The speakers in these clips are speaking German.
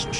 This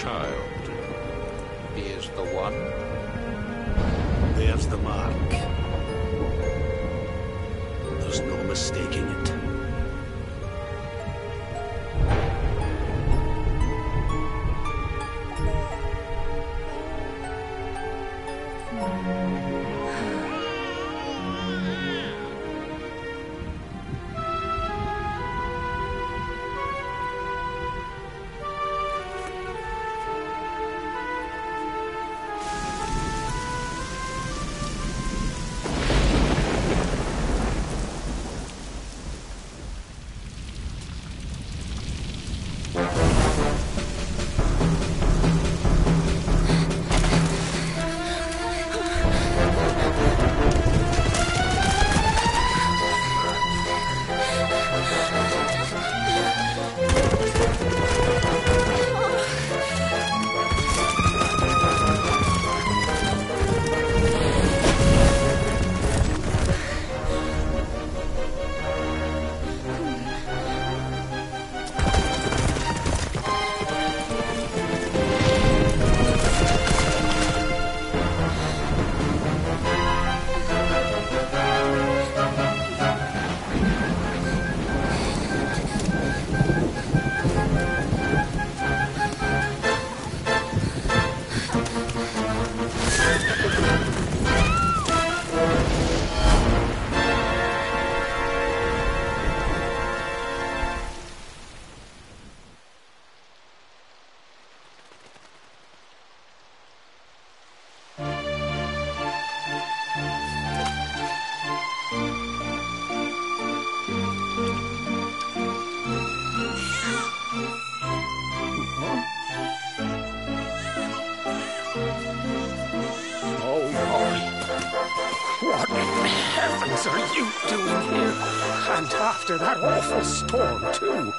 And after that awful storm, too.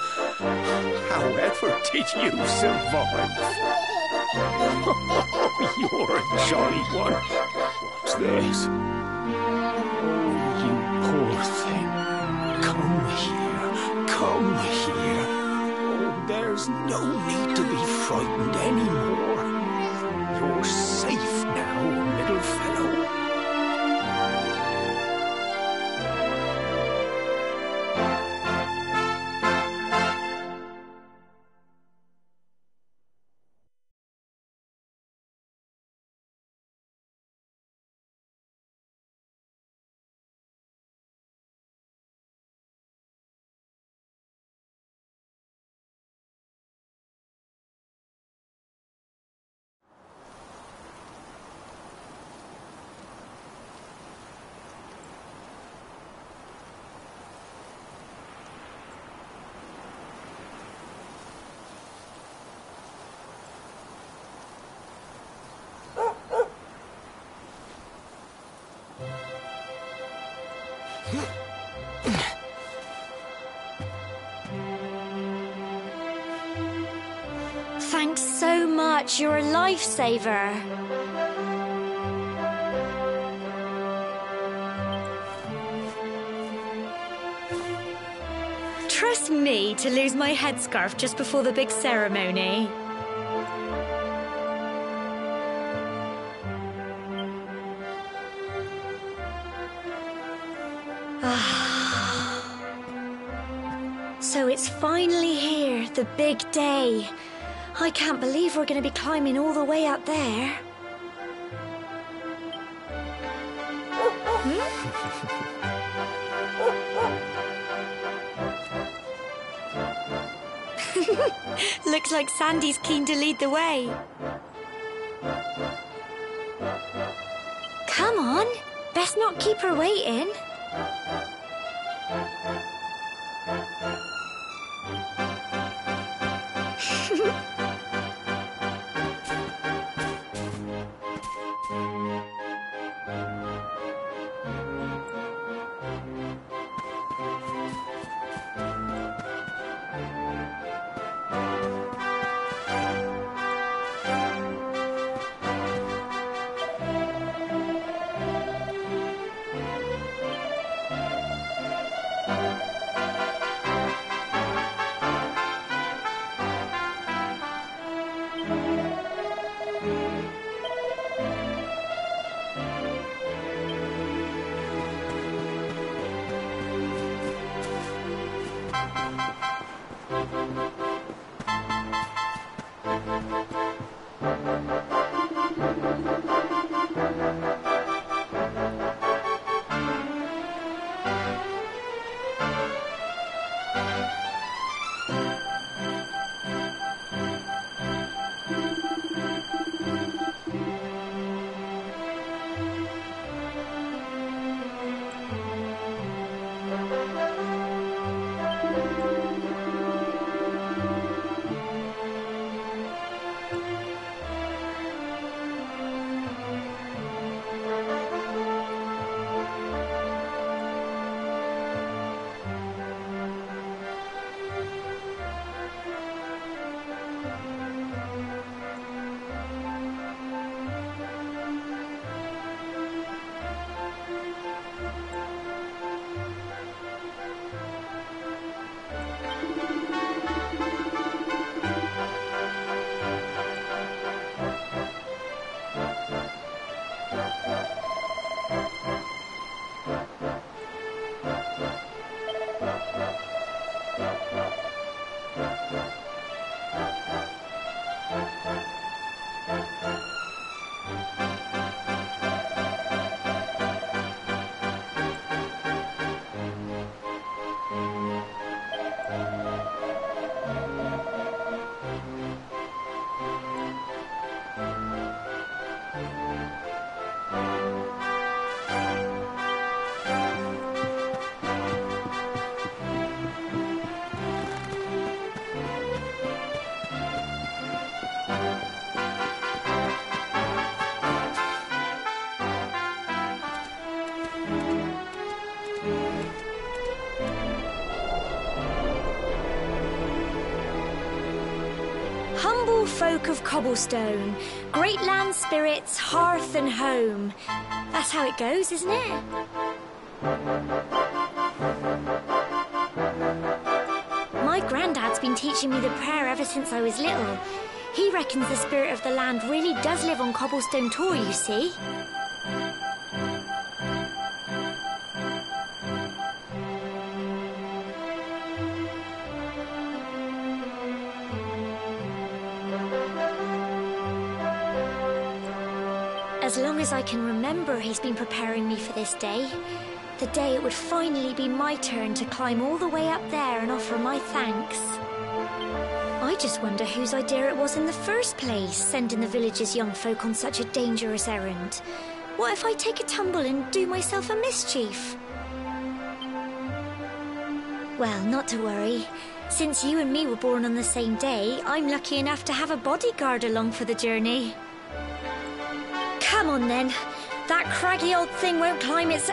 However did you survive? You're a jolly one. What's this? You poor thing. Come here. Come here. Oh, there's no need to be frightened anymore. You're much, you're a lifesaver. Trust me to lose my headscarf just before the big ceremony. Ah. So it's finally here, the big day. I can't believe we're going to be climbing all the way up there. Hmm? Looks like Sandy's keen to lead the way. Come on, best not keep her waiting. Folk of cobblestone, great land spirits, hearth and home. That's how it goes, isn't it? My granddad's been teaching me the prayer ever since I was little. He reckons the spirit of the land really does live on Cobblestone Tor, you see. I can remember, he's been preparing me for this day. The day it would finally be my turn to climb all the way up there and offer my thanks. I just wonder whose idea it was in the first place, sending the village's young folk on such a dangerous errand. What if I take a tumble and do myself a mischief? Well, not to worry. Since you and me were born on the same day, I'm lucky enough to have a bodyguard along for the journey. Come on then. That craggy old thing won't climb its.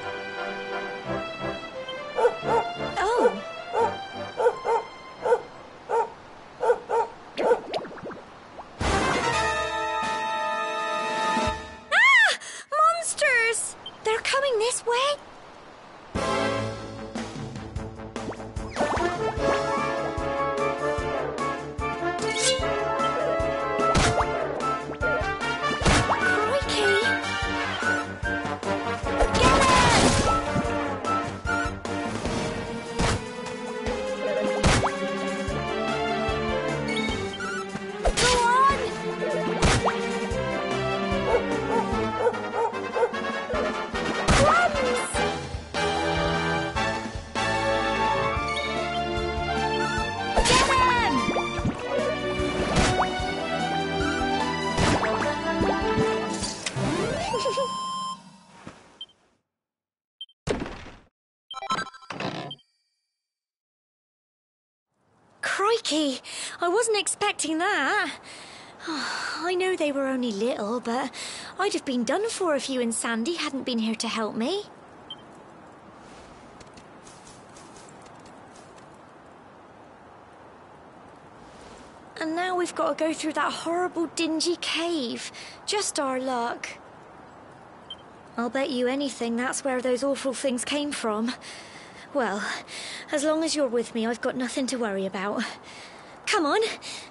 Expecting that. I know they were only little, but I'd have been done for if you and Sandy hadn't been here to help me. And now we've got to go through that horrible dingy cave. Just our luck. I'll bet you anything that's where those awful things came from. Well, as long as you're with me, I've got nothing to worry about. Come on,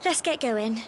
let's get going.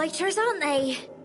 Tough little blighters, aren't they?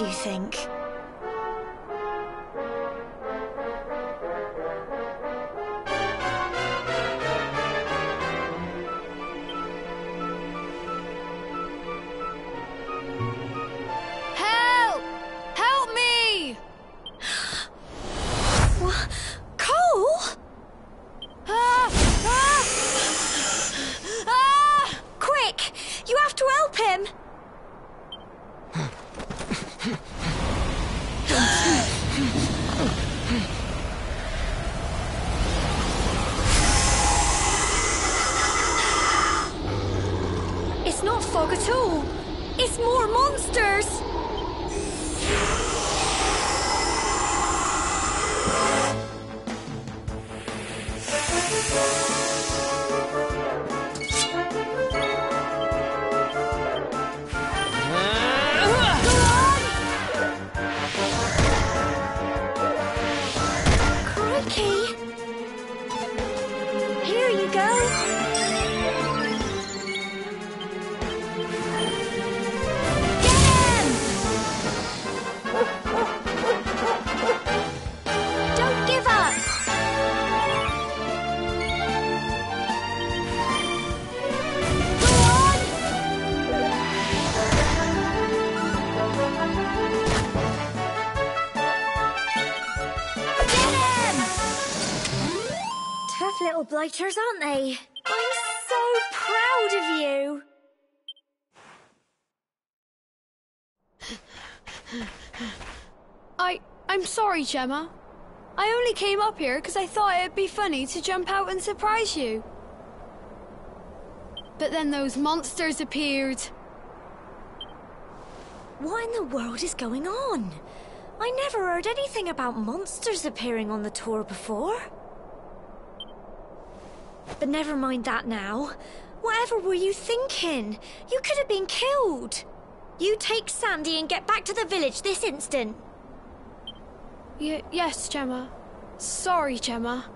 Do you think? Okay. I'm sorry, Gemma. I only came up here because I thought it'd be funny to jump out and surprise you. But then those monsters appeared. What in the world is going on? I never heard anything about monsters appearing on the tour before. But never mind that now. Whatever were you thinking? You could have been killed. You take Sandy and get back to the village this instant. Y- yes, Gemma. Sorry, Gemma.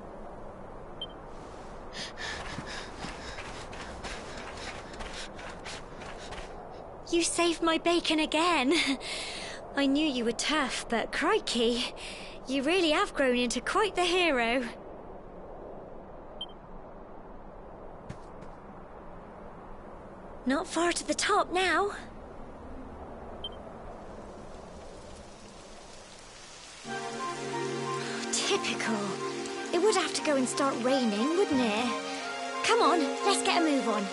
You saved my bacon again. I knew you were tough, but crikey, you really have grown into quite the hero. Not far to the top now. Typical. It would have to go and start raining, wouldn't it? Come on, let's get a move on.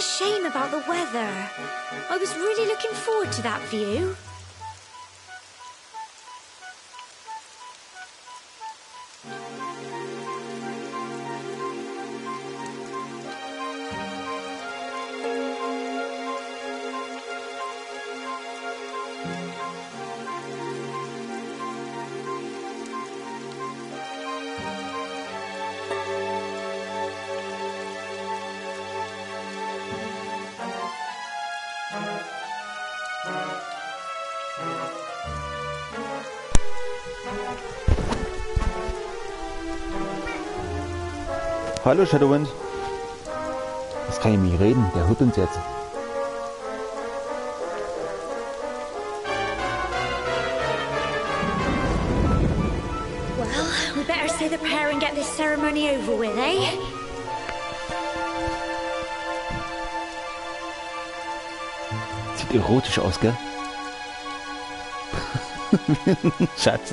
A shame about the weather. I was really looking forward to that view. Hallo Shadowwind. Das kann ich nicht reden, der hört uns jetzt. Well, we better say the prayer and get this ceremony over with, eh? Sieht erotisch aus, gell? Schatz.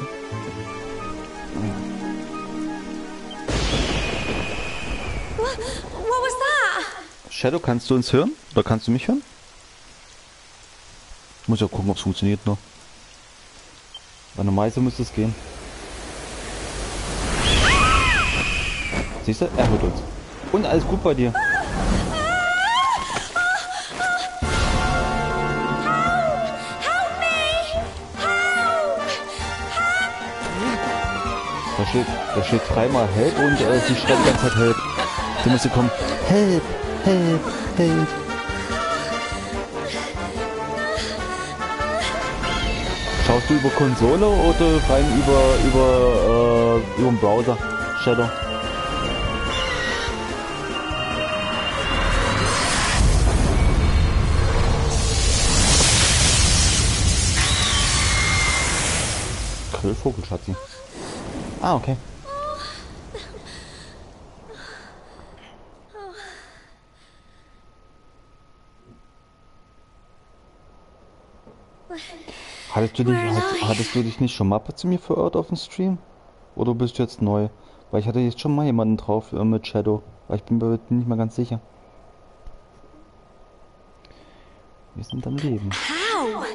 Shadow, kannst du uns hören? Oder kannst du mich hören? Ich muss ja gucken, ob es funktioniert noch. Bei normalerweise müsste es gehen. Siehst du? Er hört uns. Und alles gut bei dir. Da steht, da steht dreimal Help und äh, sie schreit die ganze Zeit Help. Sie müsste kommen. Help, Help, Help. Schaust du über Konsole oder rein über über äh, über den Browser? Shadow. Grillvogel, Schatzi. Ah, okay. Hattest du, dich, hat, hattest du dich nicht schon mal zu mir verirrt auf dem Stream? Oder bist du jetzt neu? Weil ich hatte jetzt schon mal jemanden drauf äh, mit Shadow. Weil ich bin mir nicht mal ganz sicher. Wir sind am Leben. How?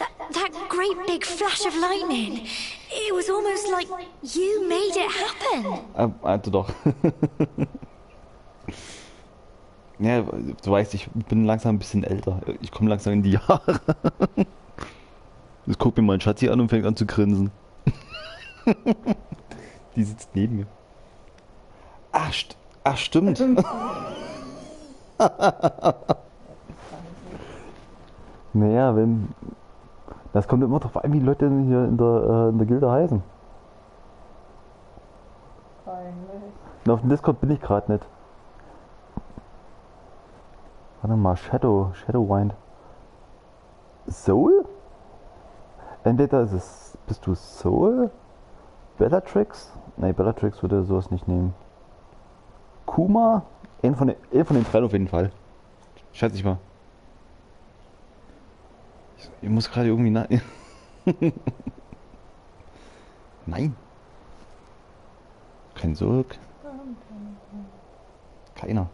That, that great big flash of lightning. It was almost like you made it happen. Ah, also doch. ja, du weißt, ich bin langsam ein bisschen älter. Ich komme langsam in die Jahre. Jetzt guckt mir mein Schatzi an und fängt an zu grinsen. die sitzt neben mir. Ach, st ach stimmt. naja, wenn. Das kommt immer drauf an, wie Leute hier in der, äh, in der Gilde heißen. Na, auf dem Discord bin ich gerade nicht. Warte mal, Shadow, Shadowwind. Soul? Entweder ist es, bist du Soul? Bellatrix? Nee, Bellatrix würde sowas nicht nehmen. Kuma? Einen von den, einen von den drei auf jeden Fall. Schätze ich mal. Ich, ich muss gerade irgendwie nach. Nein. Kein Sulk. Keiner.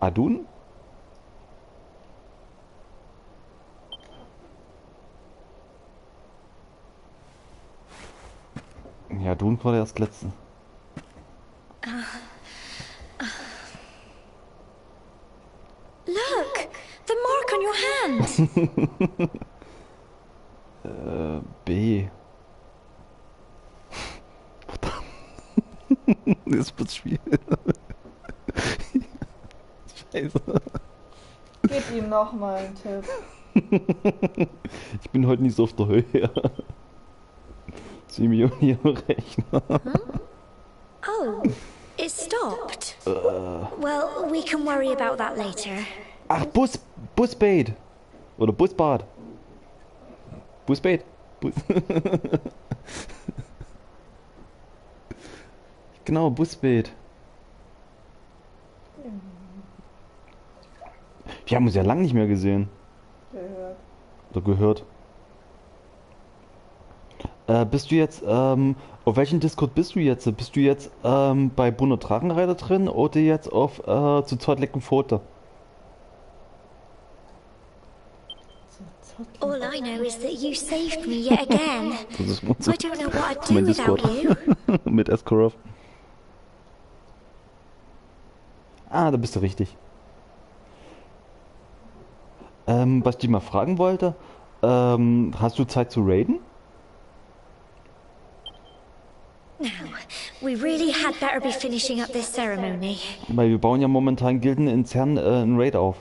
Adun? Ja, Adun war der erst letzte. Look, the mark on your hand. Äh, B. Verdammt. Jetzt wird's schwierig. Scheiße. Gib ihm noch mal einen Tipp. Ich bin heute nicht so auf der Höhe. Simeon hier am Rechner. Oh, it stopped. Well, we can worry about that later. Ach, Bus, Busbait. Oder Busbad. Busbait. Bus genau, Busbait. Wir haben uns ja lange nicht mehr gesehen. Gehört. Oder gehört. Äh, bist du jetzt, ähm, auf welchem Discord bist du jetzt? Bist du jetzt ähm, bei Bunner Drachenreiter drin oder jetzt auf äh, zu zweit lecken Foto? All I know is that you saved me yet again. Das ist unser, I don't know what I'd do mein without Discord. you. Mit Eskorov. Ah, da bist du richtig. Ähm, was ich dich mal fragen wollte, ähm, hast du Zeit zu raiden? Now, we really had better be finishing up this ceremony. Weil wir bauen ja momentan Gilden intern äh, einen Raid auf.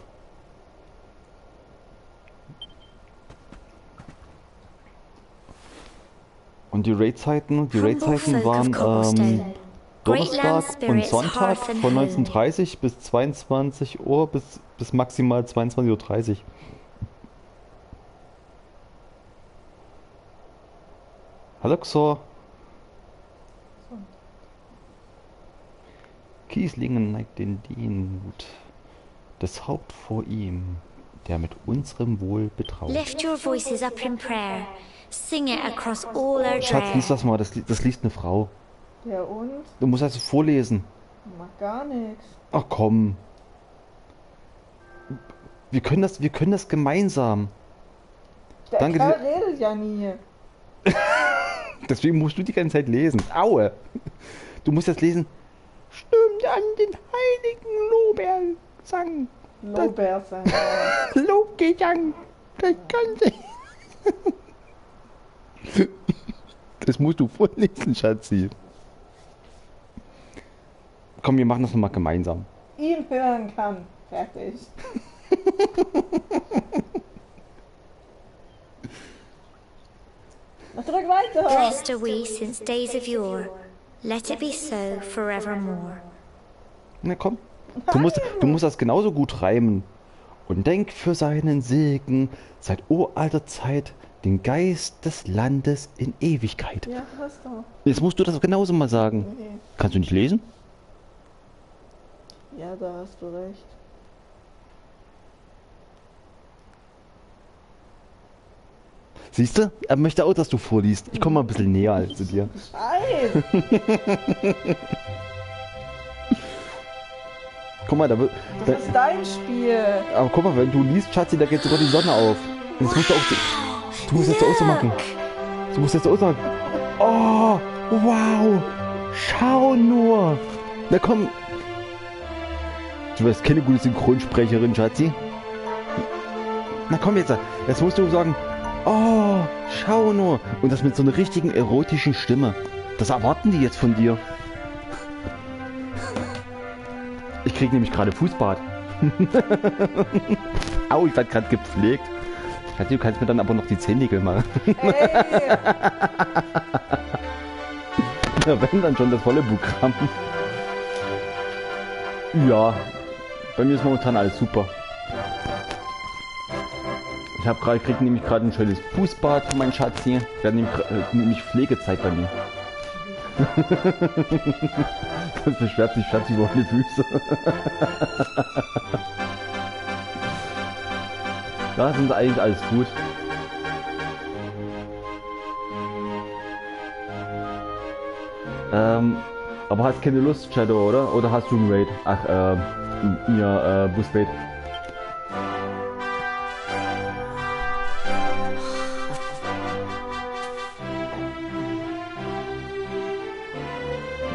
Und die Raidzeiten, die Raidzeiten waren ähm, Donnerstag und Sonntag von home. 19.30 bis 22 Uhr bis, bis maximal 22.30 Uhr. Hallo Xor. Kieslingen neigt den Demut. Das Haupt vor ihm, der mit unserem Wohl betraut. Lift your voices up in prayer. Sing it across all our Schatz, lies das mal, das, das liest eine Frau. Ja und? Du musst also vorlesen. Macht gar nichts. Ach komm. Wir können das, wir können das gemeinsam. Der Danke Kerl dir. redet ja nie. Deswegen musst du die ganze Zeit lesen. Aue. Du musst jetzt lesen. An den heiligen Lobgesang. Lobär sein. Lobgesang. Das Ganze. Das musst du vorlesen, Schatzi. Komm, wir machen das nochmal gemeinsam. Ihn hören kann. Fertig. Drück weiter. Blessed are we since days of yore. Let it be so forevermore. Na komm. Du musst, du musst das genauso gut reimen. Und denk für seinen Segen seit uralter Zeit den Geist des Landes in Ewigkeit. Ja, hast du. Jetzt musst du das genauso mal sagen. Nee. Kannst du nicht lesen? Ja, da hast du recht. Siehst du? Er möchte auch, dass du vorliest. Ich komme mal ein bisschen näher zu dir. Nein! Guck mal, da wird. Da, Das ist dein Spiel. aber guck mal, wenn du liest, Schatzi, da geht sogar die Sonne auf. Das musst du auch. Du musst jetzt auch so machen. Du musst jetzt auch so machen. Oh, wow. Schau nur. Na komm. Du wärst keine gute Synchronsprecherin, Schatzi. Na komm jetzt. Jetzt musst du sagen. Oh, schau nur. Und das mit so einer richtigen erotischen Stimme. Das erwarten die jetzt von dir. Ich krieg nämlich gerade Fußbad. Au, ich werd gerade gepflegt. Du kannst mir dann aber noch die Zehennägel machen. Ey! Ja, wenn dann schon das volle Programm. Ja, bei mir ist momentan alles super. Ich habe gerade, krieg nämlich gerade ein schönes Fußbad von meinem Schatzi. Wir haben nämlich, äh, nämlich Pflegezeit bei mir. Das beschwert sich Schatzi über meine Füße. da sind eigentlich alles gut. Ähm, aber hast keine Lust, Shadow, oder? Oder hast du einen Raid? Ach, ähm, ja, äh, Boost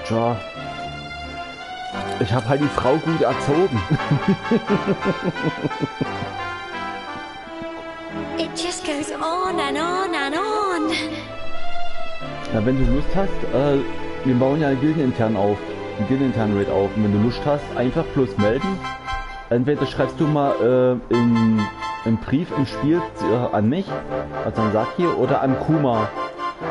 Tja. Ich habe halt die Frau gut erzogen. It just goes on and on and on. Na, wenn du Lust hast, äh, wir bauen ja Gildenintern auf. Einen Gildenintern Raid auf. Und wenn du Lust hast, einfach bloß melden. Entweder schreibst du mal äh, im, im Brief im Spiel äh, an mich, also an Saki, oder an Kuma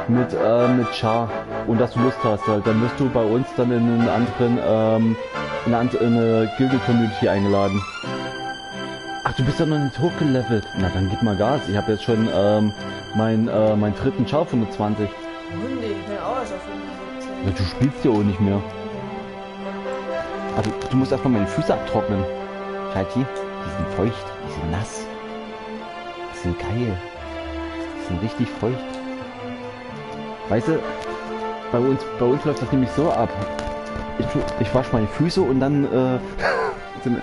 mit, äh, mit Char. Und dass du Lust hast, halt. dann wirst du bei uns dann in einen anderen, ähm, in eine, eine Gilde-Community eingeladen. Ach, du bist ja noch nicht hochgelevelt. Na, dann gib mal Gas. Ich habe jetzt schon ähm, mein, äh, meinen dritten Char auf 120. Hunde, ich bin auch auf Ja, 75. du spielst ja auch nicht mehr. Also, du musst erstmal meine Füße abtrocknen. Schalti, die sind feucht, die sind nass. Die sind geil. Die sind richtig feucht. Weißt du, bei uns, bei uns läuft das nämlich so ab. Ich, ich wasche meine Füße und dann äh, sind-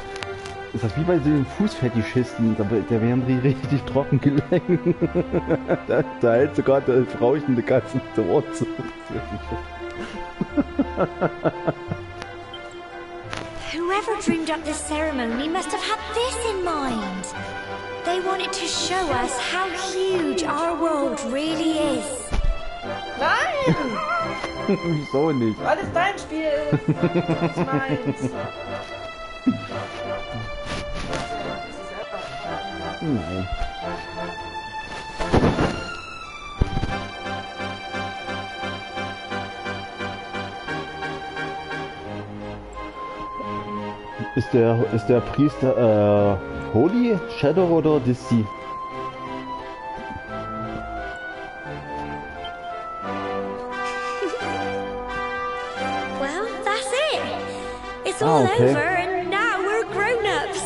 ist das wie bei so den Fußfetischisten, da, da werden die richtig trocken gelenkt. da, da hält sogar der Frauchen die ganzen Wort zu. Whoever dreamed up this ceremony must have had this in mind. They wanted to show us how huge our world really is. Nein! Wieso nicht? Weil es dein Spiel ist. Meins. Nein. Ist der, ist der Priester äh, Holy, Shadow oder Disty? Ah, okay.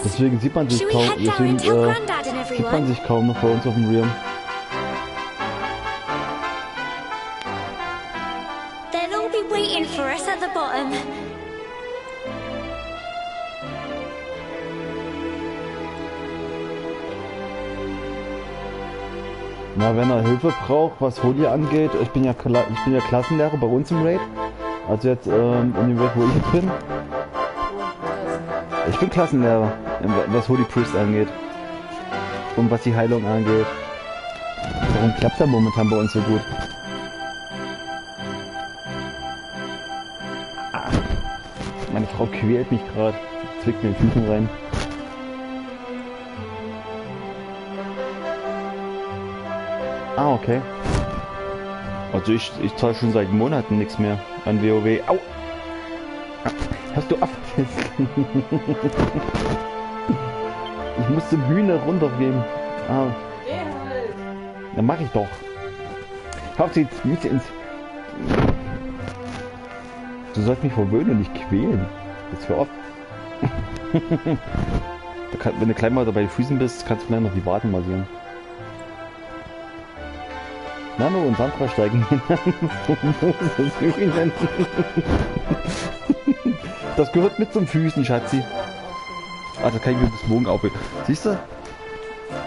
Deswegen sieht man sich kaum, deswegen äh, sieht man sich kaum noch bei uns auf dem Realm. Na, wenn er Hilfe braucht, was Holy angeht, ich bin ja, ich bin ja Klassenlehrer bei uns im Raid. Also jetzt ähm, in dem Raid, wo ich jetzt bin. Ich bin Klassenlehrer, was Holy Priest angeht. Und was die Heilung angeht. Warum klappt er momentan bei uns so gut? Ah, meine Frau quält mich gerade. Zwickt mir den Füßen rein. Ah, okay. Also ich, ich zahle schon seit Monaten nichts mehr an WoW. Au! Ah, Hörst du auf? Ich muss zum Hühner runtergehen. Ah, dann mach ich doch. Jetzt mich ins... Du sollst mich verwöhnen und nicht quälen. Das hör auf. Kann, wenn du klein mal bei den Füßen bist, kannst du mir noch die Waden massieren. Nano und Sandra steigen hinein. Das gehört mit zum Füßen, Schatzi. Da kann ich mir bis morgen aufhören. Siehst du?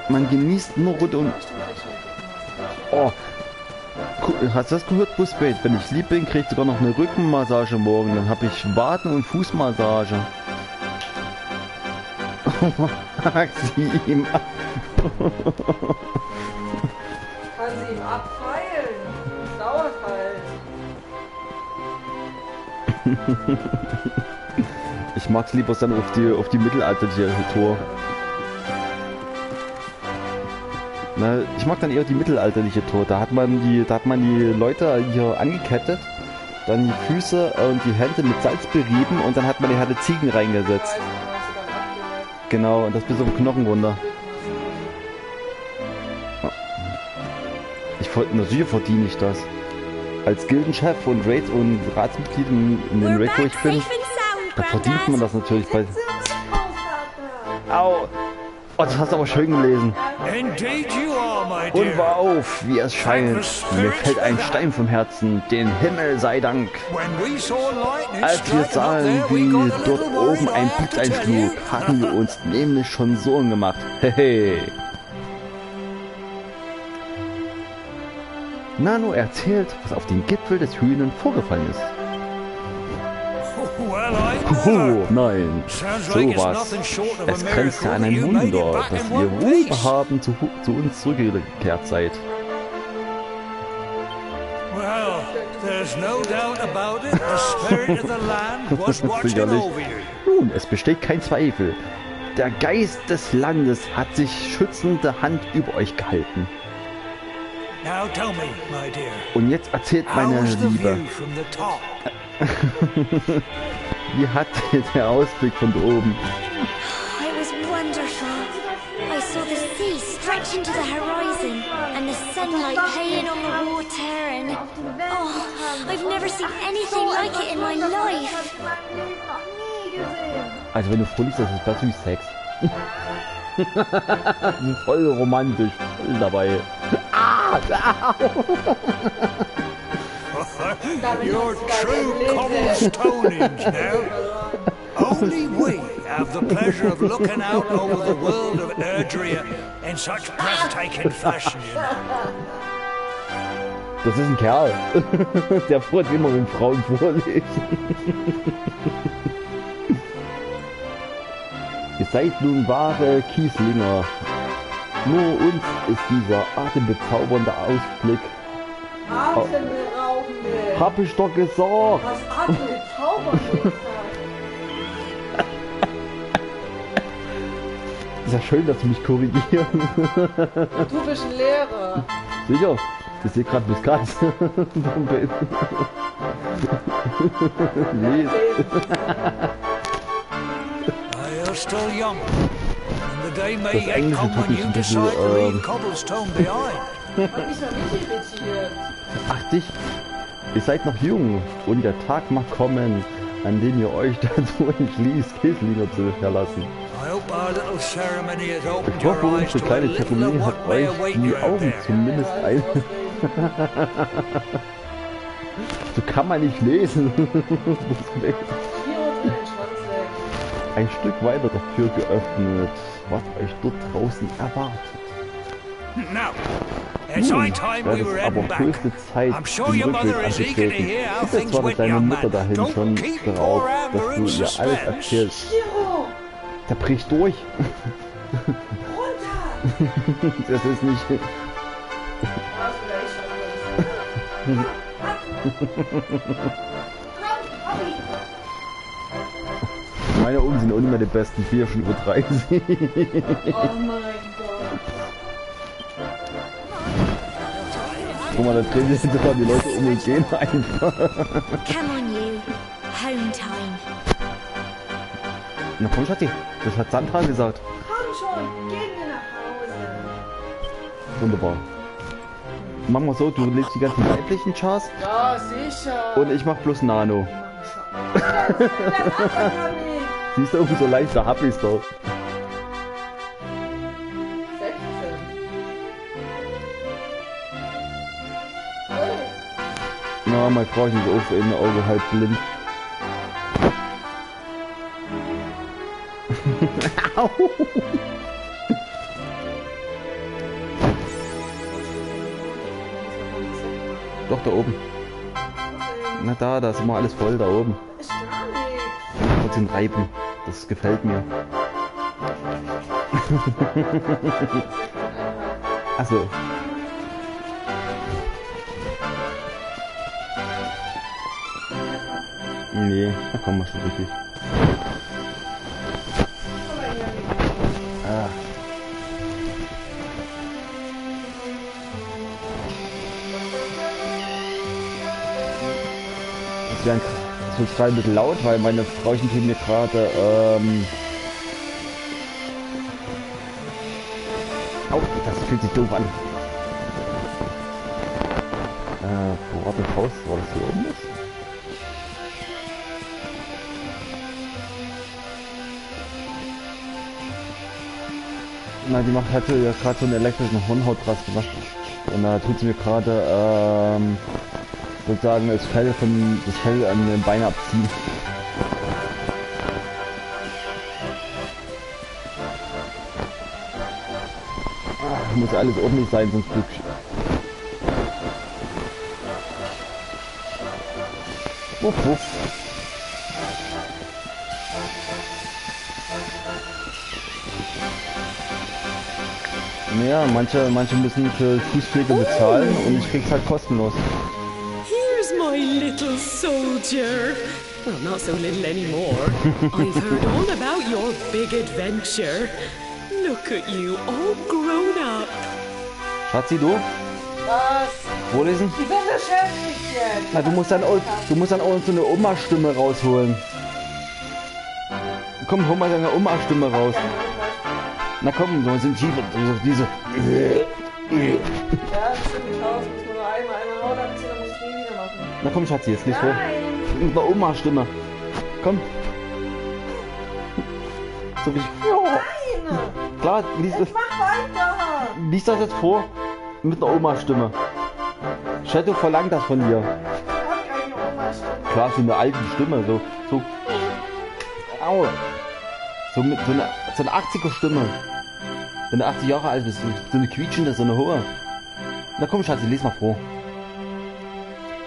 Man genießt nur runter und... Oh. Hast du das gehört, Busbait? Wenn ich lieb bin, krieg ich sogar noch eine Rückenmassage morgen. Dann habe ich Waden- und Fußmassage. Mag sie ihm ab. Kann sie ihm abfeilen. Das dauert halt. Ich mag's lieber dann auf die, auf die mittelalterliche Tour. Na, ich mag dann eher die mittelalterliche Tour. Da hat man die, da hat man die Leute hier angekettet, dann die Füße und die Hände mit Salz berieben und dann hat man die Herde Ziegen reingesetzt. Genau, und das bis auf den Knochen runter. Ich natürlich verdiene ich das. Als Gildenchef und Raid und Ratsmitglied in, in den Raid, wo ich bin, verdient man das natürlich bei. Au! Oh, das hast du aber schön gelesen. Und war auf, wie es scheint. Mir fällt ein Stein vom Herzen, den Himmel sei Dank. Als wir sahen, wie dort oben ein Blitz einschlug, hatten wir uns nämlich schon Sorgen gemacht. Hehe. Nano erzählt, was auf dem Gipfel des Hühnen vorgefallen ist. Never. nein, sowas. Es grenzt ja an ein Wunder, dass ihr wohlbehabend zu, zu uns zurückgekehrt seid. Well, there's no doubt about it. The spirit of the land was watching Sicherlich. over you. Nun, es besteht kein Zweifel. Der Geist des Landes hat sich schützende Hand über euch gehalten. Now tell me, my dear, Und jetzt erzählt meine Liebe, wie hat der Ausblick von oben? It was wonderful. I saw the sea stretch into the horizon and the sunlight playing on the water and... Oh, I've never seen anything like it in my life. Also wenn du liest, das ist das wie Sex. voll romantisch, dabei. Ah, au. You're true Cobblestonians now. Only we have the pleasure of looking out over the world of Erdrea in such breathtaking fashion, you know. Das ist ein Kerl. Der freut sich immer, wenn Frauen vorlesen. Ihr seid nun wahre Kieslinger. Nur uns ist dieser atembezaubernde Ausblick. Atemberaubende. Hab ich doch gesagt. Was atembezaubernd gesagt. Ist ja schön, dass Sie mich korrigieren. Du bist ein Lehrer. Sicher. Ich sehe gerade bis Katz. nee, Uh, you're still young. And the day may Das yet Englische come when mich you ein bisschen, decide to leave ähm, Cobblestone behind. Hat. Ach dich. Ihr seid noch jung und der Tag mag kommen, an dem ihr euch dazu entschließt, Kieslinger zu verlassen. Ich hoffe, unsere kleine Zeremonie hat euch die Augen zumindest ein... so kann man nicht lesen. 4 den Schwanz weg. Ein Stück weiter dafür geöffnet, was euch dort draußen erwartet. Nun wäre es aber höchste Zeit, I'm sure den your mother Rückweg anzutreten. things zwar went, deine young Mutter dahin Don't schon darauf, dass du ihr alles erzählst. Der bricht durch. runter. Das ist nicht... Meine Augen sind auch nicht mehr die besten. Vier schon über 30. Oh mein Guck mal, da drehen sich sogar die Leute um und gehen einfach. Come on, you. Home time. Na komm, Schatzi. Das hat Sandra gesagt. Komm schon, gehen wir nach Hause. Wunderbar. Machen wir so, du legst die ganzen weiblichen Chars Ja, sicher. und ich mach bloß Nano. Siehst du, umso leichter hab ich's doch. Na, meine Frau ist auf in Auge halb blind. Au. Doch, da oben. Na da, da ist immer alles voll da oben. Ist gar nichts. Trotzdem reiben. Das gefällt mir. Achso. Nee, da kommen wir schon richtig. Ah. Das wäre gerade ein bisschen laut, weil meine Frauchen tun mir gerade ähm Au, das fühlt sich doof an. Äh, das Haus? War das hier oben die macht hatte ja gerade so einen elektrischen Hornhautrast gemacht. Und da tut sie mir gerade ähm, sozusagen das Fell von das Fell an den Beinen abziehen. Ah, muss alles ordentlich sein, sonst Glück. Wuff, wuff. Ja, manche, manche müssen für Fußpflege bezahlen und ich krieg's halt kostenlos. Here's my little soldier. Well, not so little anymore. I've heard all about your big adventure. Look at you, all grown up. Schatzi, du? Was? Vorlesen? Ich bin beschäftigt jetzt. Na, du musst dann auch, du musst dann auch so eine Oma-Stimme rausholen. Komm, hol mal deine Oma-Stimme raus. Na komm, so sind tiefer, so diese. Ja, das stimmt. Tausend muss man nur einmal, einmal Haut abziehen, dann muss ich nie wieder machen. Na komm, Schatzi, jetzt nicht vor. Nein. Mit einer Oma-Stimme. Komm. So wie ich. Nein. Klar, lies das, Mach weiter. lies das jetzt vor. Mit einer Oma-Stimme. Shadow verlangt das von dir. klar, so eine alte Stimme, so, so, au, so mit, so eine, so eine 80er Stimme. Wenn du 80 Jahre alt bist, so, eine quietschende, so eine hohe. Na komm, Schatzi, les mal vor.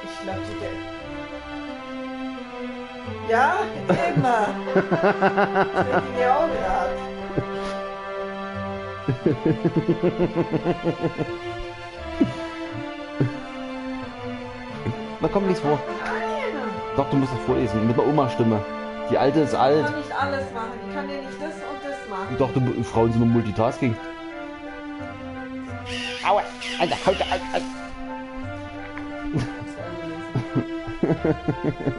Ich glaube, die Ja. Das hätte ich mir auch gedacht. Na komm, lies vor. Nein. Doch, du musst das vorlesen, mit einer Oma-Stimme. Die alte ist Ich alt. kann nicht alles machen. Ich kann dir nicht das das machen. Doch, du, Frauen sind nur Multitasking. Aua, Alter, Alter, Alter, Alter.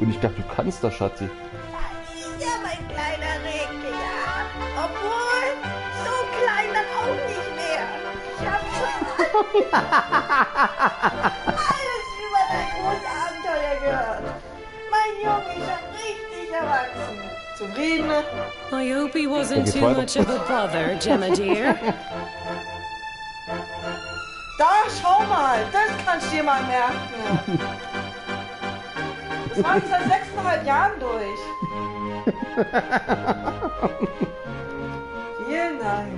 Und ich dachte, du kannst das, Schatzi. ist ja mein kleiner Reke, ja. Obwohl, so klein dann auch nicht mehr. Ich hab schon erwachsen. Zufrieden? I hope he wasn't too weiter. much of a bother, Gemma dear. Da, schau mal, das kannst du dir mal merken. Das war ich seit sechseinhalb Jahren durch. Vielen Dank.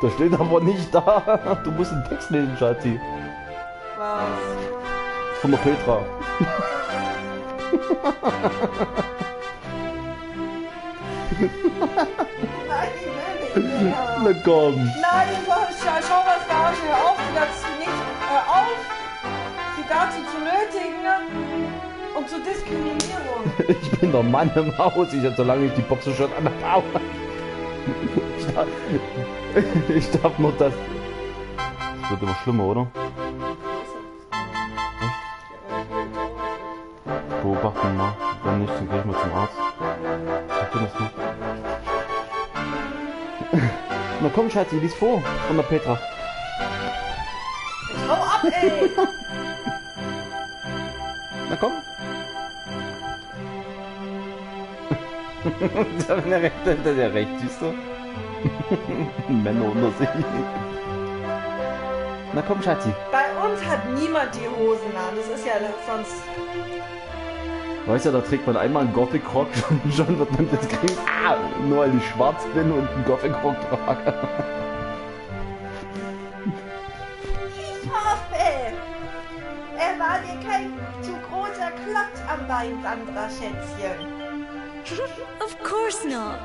Das steht aber nicht da. Du musst den Text lesen, Schatzi. Was? Von der Petra. Nein, ich will nicht mehr. Na komm. Nein, schau, schau was da ist. Hör auf, sie dazu nicht, hör auf, sie dazu zu nötigen und zur Diskriminierung. Ich bin der Mann im Haus. Ich hab so lange ich die Boxershot an der Bauer. Ich darf, ich darf nur das. Das wird immer schlimmer, oder? Beobachten mal. Wenn nicht, dann geh ich mal zum Arzt. Das nicht. Na komm, Schatzi, lies vor. Von der Petra. Hau ab, ey! Na komm. da bin der recht, hinter der recht, siehst du? Männer unter sich. Na komm, Schatzi. Bei uns hat niemand die Hosen an. Das ist ja sonst. Weißt du, da trägt man einmal einen Gothic-Rock, schon, schon wird man das kriegen. Ah, nur weil ich schwarz bin und einen Gothic-Rock trage. Ich hoffe, er war dir kein zu großer Klotz am Bein, Sandra Schätzchen. Of course not.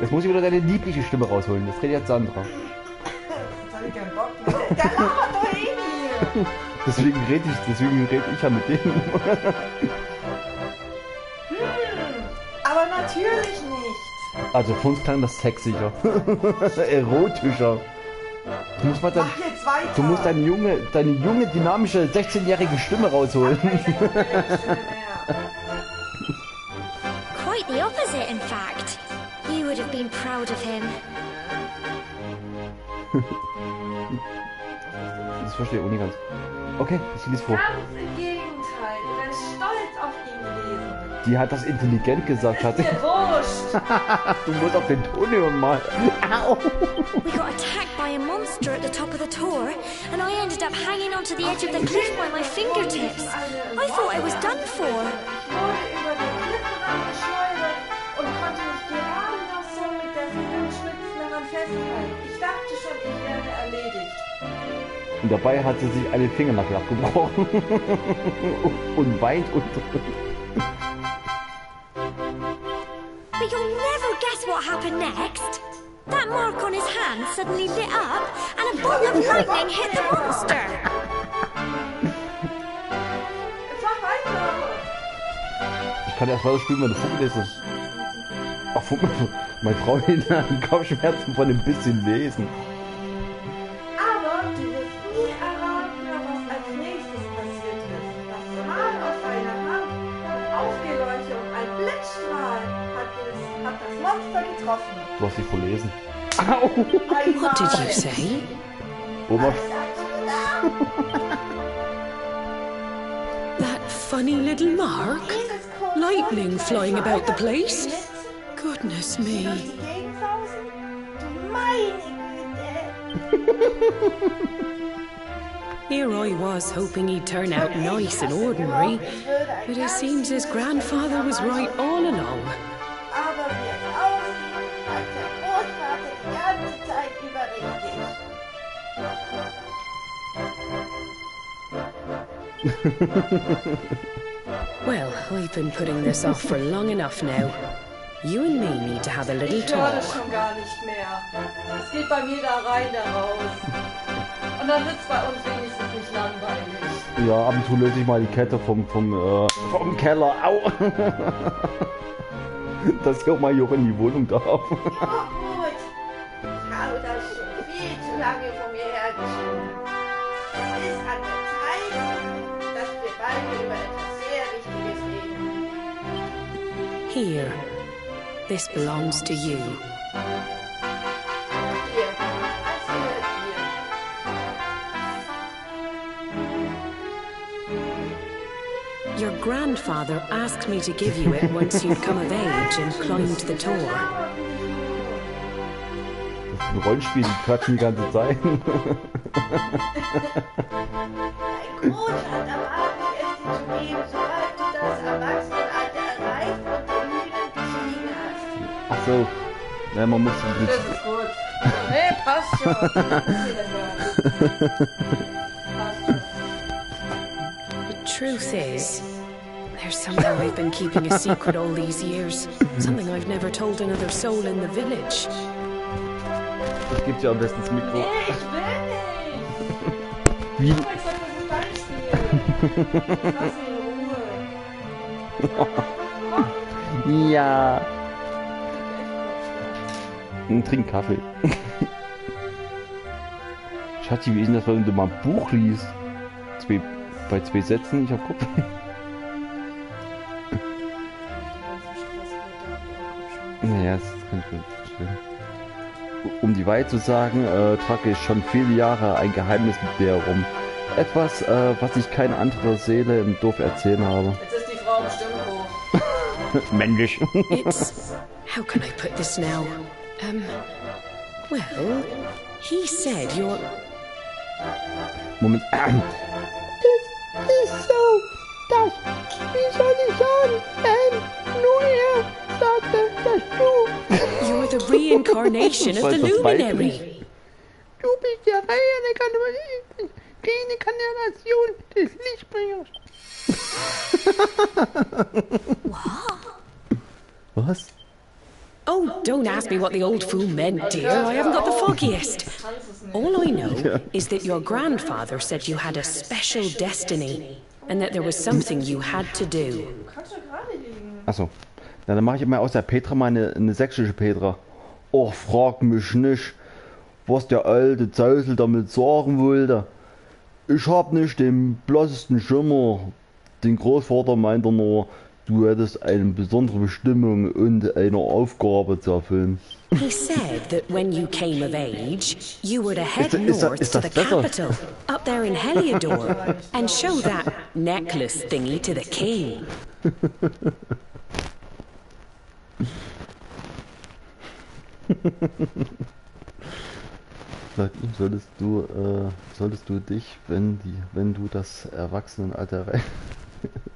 Jetzt muss ich wieder deine liebliche Stimme rausholen. Das redet jetzt Sandra. Jetzt hab ich keinen Bock mehr. Der labert doch eh nie. Deswegen rede ich, deswegen rede ich ja mit dem. Aber natürlich nicht. Also für uns klang das sexiger. Erotischer. Du musst mal dein, Mach jetzt weiter. du musst deine junge, deine junge, dynamische 16-jährige Stimme rausholen. Quite the opposite, in fact. You would have been proud of him. Das verstehe ich auch nicht ganz. Okay, ich lese vor. Ganz im Gegenteil. Du wärst stolz auf ihn gewesen. Die hat das intelligent gesagt, hat. Wurscht. Du musst auf den Ton hören mal. Au. We got attacked by a monster at the top of the tour, and I ended up hanging onto the edge of the cliff by my fingertips. I thought I was done for. Ich wurde über den Klippenrand geschleudert und konnte mich gerade noch so mit der Fingerspitzen daran festhalten. Ich dachte schon, ich wäre erledigt. Und dabei hat sie sich einen Fingernagel abgebrochen. und weint und. But you'll never guess what happened next. That mark on his hand suddenly lit up, and a bolt of lightning hit the monster. Ich kann erst weiter spielen, wenn du vorgelesen hast. Ach, Funke, meine Frau hat Kopfschmerzen von dem bisschen lesen. Getroffen. Du hast sie vorlesen. Au! What did you say? Oma, That funny little mark? Lightning flying about the place? Goodness me. Du meine Güte. Here I was hoping he'd turn out nice and ordinary, but it seems his grandfather was right all along. Bleibt der Großvater die ganze Zeit über richtig. Well, I've been putting this off for long enough now. You and me need to have a little Ich höre talk. das schon gar nicht mehr. Es geht bei mir da rein, da raus. Und dann wird's bei uns wenigstens nicht langweilig. Ja, ab und zu löse ich mal die Kette vom, vom, äh, vom Keller. Au! Dass ich auch mal hier in die Wohnung darf. Oh gut, ich habe das schon viel zu lange vor mir hergeschoben. Es ist an der Zeit, dass wir beide über etwas sehr Wichtiges reden. Here. This belongs to you. Your grandfather asked me to give you it once you'd come of age and climbed the Tor. Das ist ein Rollenspiel, die quatschen die ganze Zeit. Dein Großvater bat mich, es dir zu geben, sobald du das Erwachsenenalter erreicht und den Hüten bestiegen hast. Ach so. Ja, man muss. Das ist gut. Nee, passt schon. Passt schon. The truth is, there's something I've been keeping a secret all these years. Something I've never told another soul in the village. Das gibt ja am besten das Mikro. Nee, ich will nicht. Wie? Aber ich sollte gut anspielen. Lass mich in Ruhe. Ja. Und trink Kaffee. Schatzi, wie ist denn das, wenn du mal ein Buch liest? Zwei, bei zwei Sätzen, ich hab Kopf. Naja, das kann ich mir vorstellen. Um die Wahrheit zu sagen, äh, trage ich schon viele Jahre ein Geheimnis mit mir herum. Etwas, äh, was ich keine andere Seele im Dorf erzählen habe. Jetzt ist die Frau bestimmt hoch. Männlich. It's. How can I put this now? Um. Well, he said you're. Moment. ist so, dass, wie soll ich sagen, ähm, nur er sagte, dass du, You're the reincarnation of the luminary. du bist der Reinkarnation, Reinkarnation des Lichtbringers. Was? Oh, don't ask me what the old fool meant, dear. I haven't got the foggiest. All I know is that your grandfather said you had a special destiny and that there was something you had to do. Achso. Dann mache ich mal aus der Petra mal eine, eine sächsische Petra. Och, frag mich nicht, was der alte Zeusel damit sagen wollte. Ich hab nicht den blassesten Schimmer. Den Großvater meinte nur, du hättest eine besondere Bestimmung und eine Aufgabe zu erfüllen. He said that when you came of age, you were to head Is that- is that- north is to the better? capital, up there in Heliodor, and show that necklace thingy to the king. Laut ihm solltest du, äh, solltest du dich, wenn die, wenn du das Erwachsenenalter erreichst.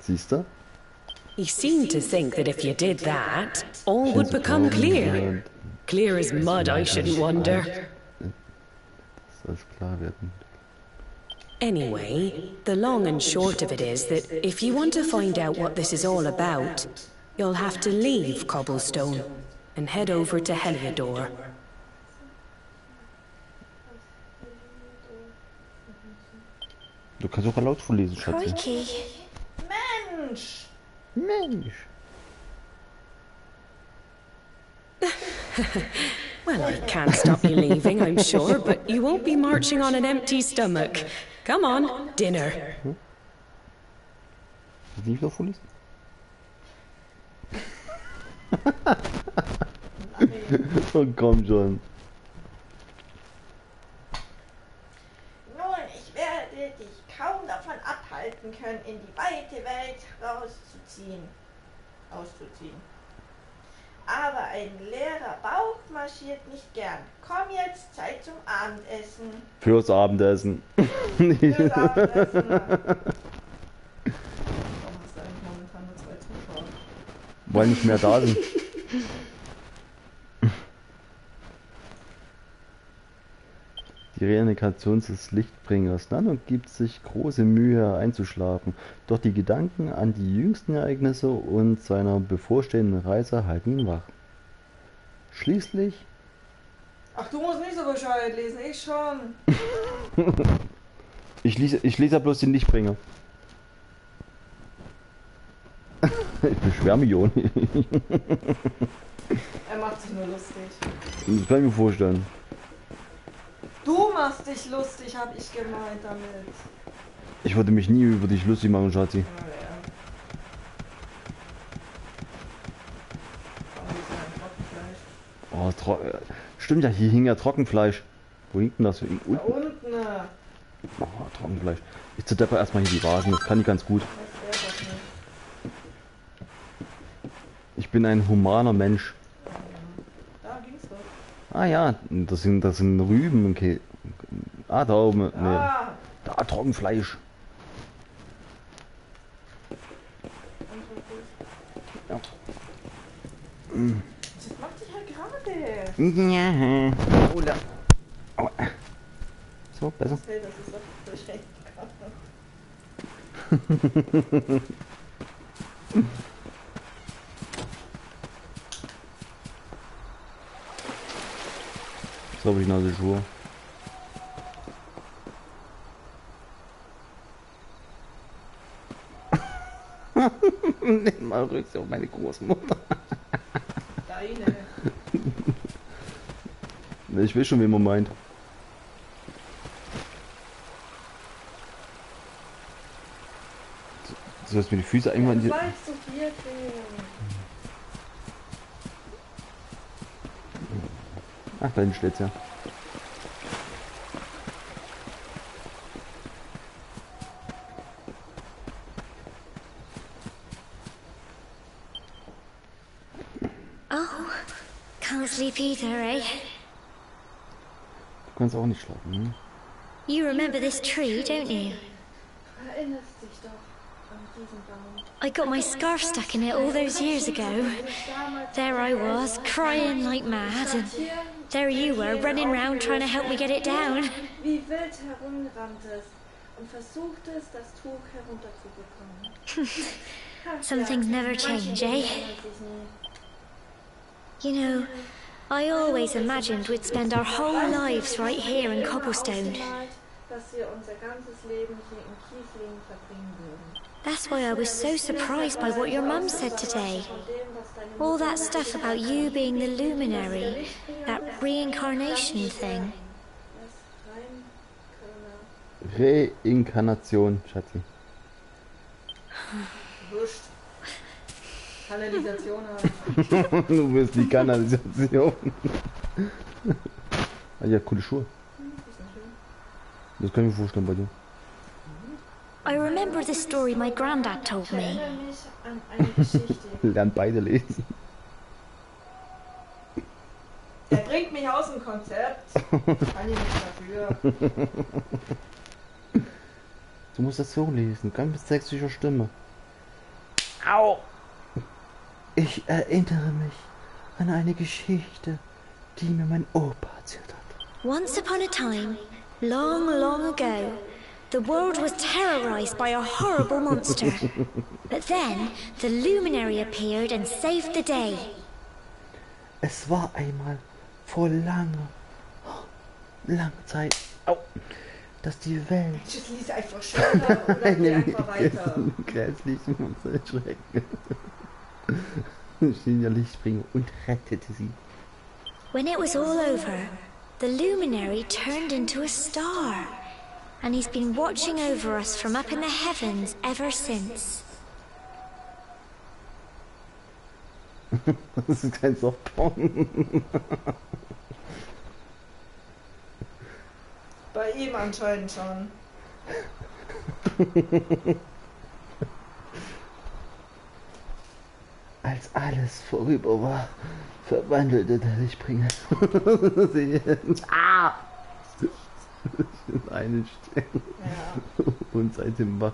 Siehst du? He seemed to think that if you did that, all would become clear. Clear as mud, I shouldn't wonder. Das soll klar werden. Anyway, the long and short of it is that if you want to find out what this is all about, you'll have to leave Cobblestone and head over to Heliodor. Du kannst auch laut vorlesen, Schatzi. Crikey. Mensch! Mensch. Well, I can't stop you leaving, I'm sure, but you won't be marching on an empty stomach. Come on, dinner. Nicht wieder vorlesen? oh, komm schon. Können, in die weite Welt rauszuziehen, auszuziehen. Aber ein leerer Bauch marschiert nicht gern. Komm jetzt, Zeit zum Abendessen. Fürs Abendessen. Fürs Abendessen. Warum hast du eigentlich momentan nur zwei Zuschauer? Weil nicht mehr da sind. Die Reinkarnation des Lichtbringers. Nano gibt sich große Mühe einzuschlafen, doch die Gedanken an die jüngsten Ereignisse und seiner bevorstehenden Reise halten ihn wach. Schließlich Ach, du musst nicht so bescheuert lesen, ich schon. Ich lese, ich lese ja bloß den Lichtbringer. ich beschwere mich auch nicht. Er macht sich nur lustig. Das kann ich mir vorstellen. Machst dich lustig, hab ich gemeint damit. Ich würde mich nie über dich lustig machen, Schatzi. Oh, tro äh, stimmt ja, hier hing ja Trockenfleisch. Wo hing denn das? Unten? Da unten. ne? Oh, Trockenfleisch. Ich zerdepper erstmal hier die Vasen, das kann ich ganz gut. Ich bin ein humaner Mensch. Doch. Ah ja, das sind, das sind Rüben. Okay. Ah, da oben. Nee. Ah, Da, Trockenfleisch. Ja. das macht dich halt gerade. Ja. Oh, da. Aua. So, besser. Hey, das ist doch beschränkt. So habe ich nasse Schuhe. Mal Rücksicht auf meine Großmutter. Deine. Ich weiß schon, wen man meint. So hast mir die Füße irgendwann kriegen. Ach, da hinten steht's ja. Auch nicht schlafen, hm? You remember this tree, don't you? I got my scarf stuck in it all those years ago. There I was, crying like mad, and there you were, running round trying to help me get it down. Some things never change, eh? You know, I always imagined we'd spend our whole lives right here in Cobblestone. Dass wir unser ganzes Leben hier in Kiesling verbringen würden. That's why I was so surprised by what your mum said today. Von dem, was deine All that stuff about you being the luminary, that reincarnation thing. das Reinkörner Reinkarnation, Schatzi. Kanalisation halt. du bist die Kanalisation. ah, ja, coole Schuhe. Das kann ich mir vorstellen bei dir. I remember the story my granddad told Ich me. erinnere mich an eine Geschichte. Lernt beide lesen. Er bringt mich aus dem Konzept. Kann ich nichts dafür. Du musst das so lesen, ganz mit sächsischer Stimme. Au! Ich erinnere mich an eine Geschichte, die mir mein Opa erzählt hat. Once upon a time, long, long ago, the world was terrorized by a horrible monster. But then, the luminary appeared and saved the day. Es war einmal vor langer, langer Zeit, au, dass die Welt Ich lies einfach schneller oder geh einfach weiter. grässlich zu erschrecken. When it was all over, the luminary turned into a star. And he's been watching over us from up in the heavens ever since. Das ist kein Softporn. Bei ihm anscheinend schon. alles vorüber war, verwandelte der Lichtbringer sie in ah! in einen Stern und seitdem war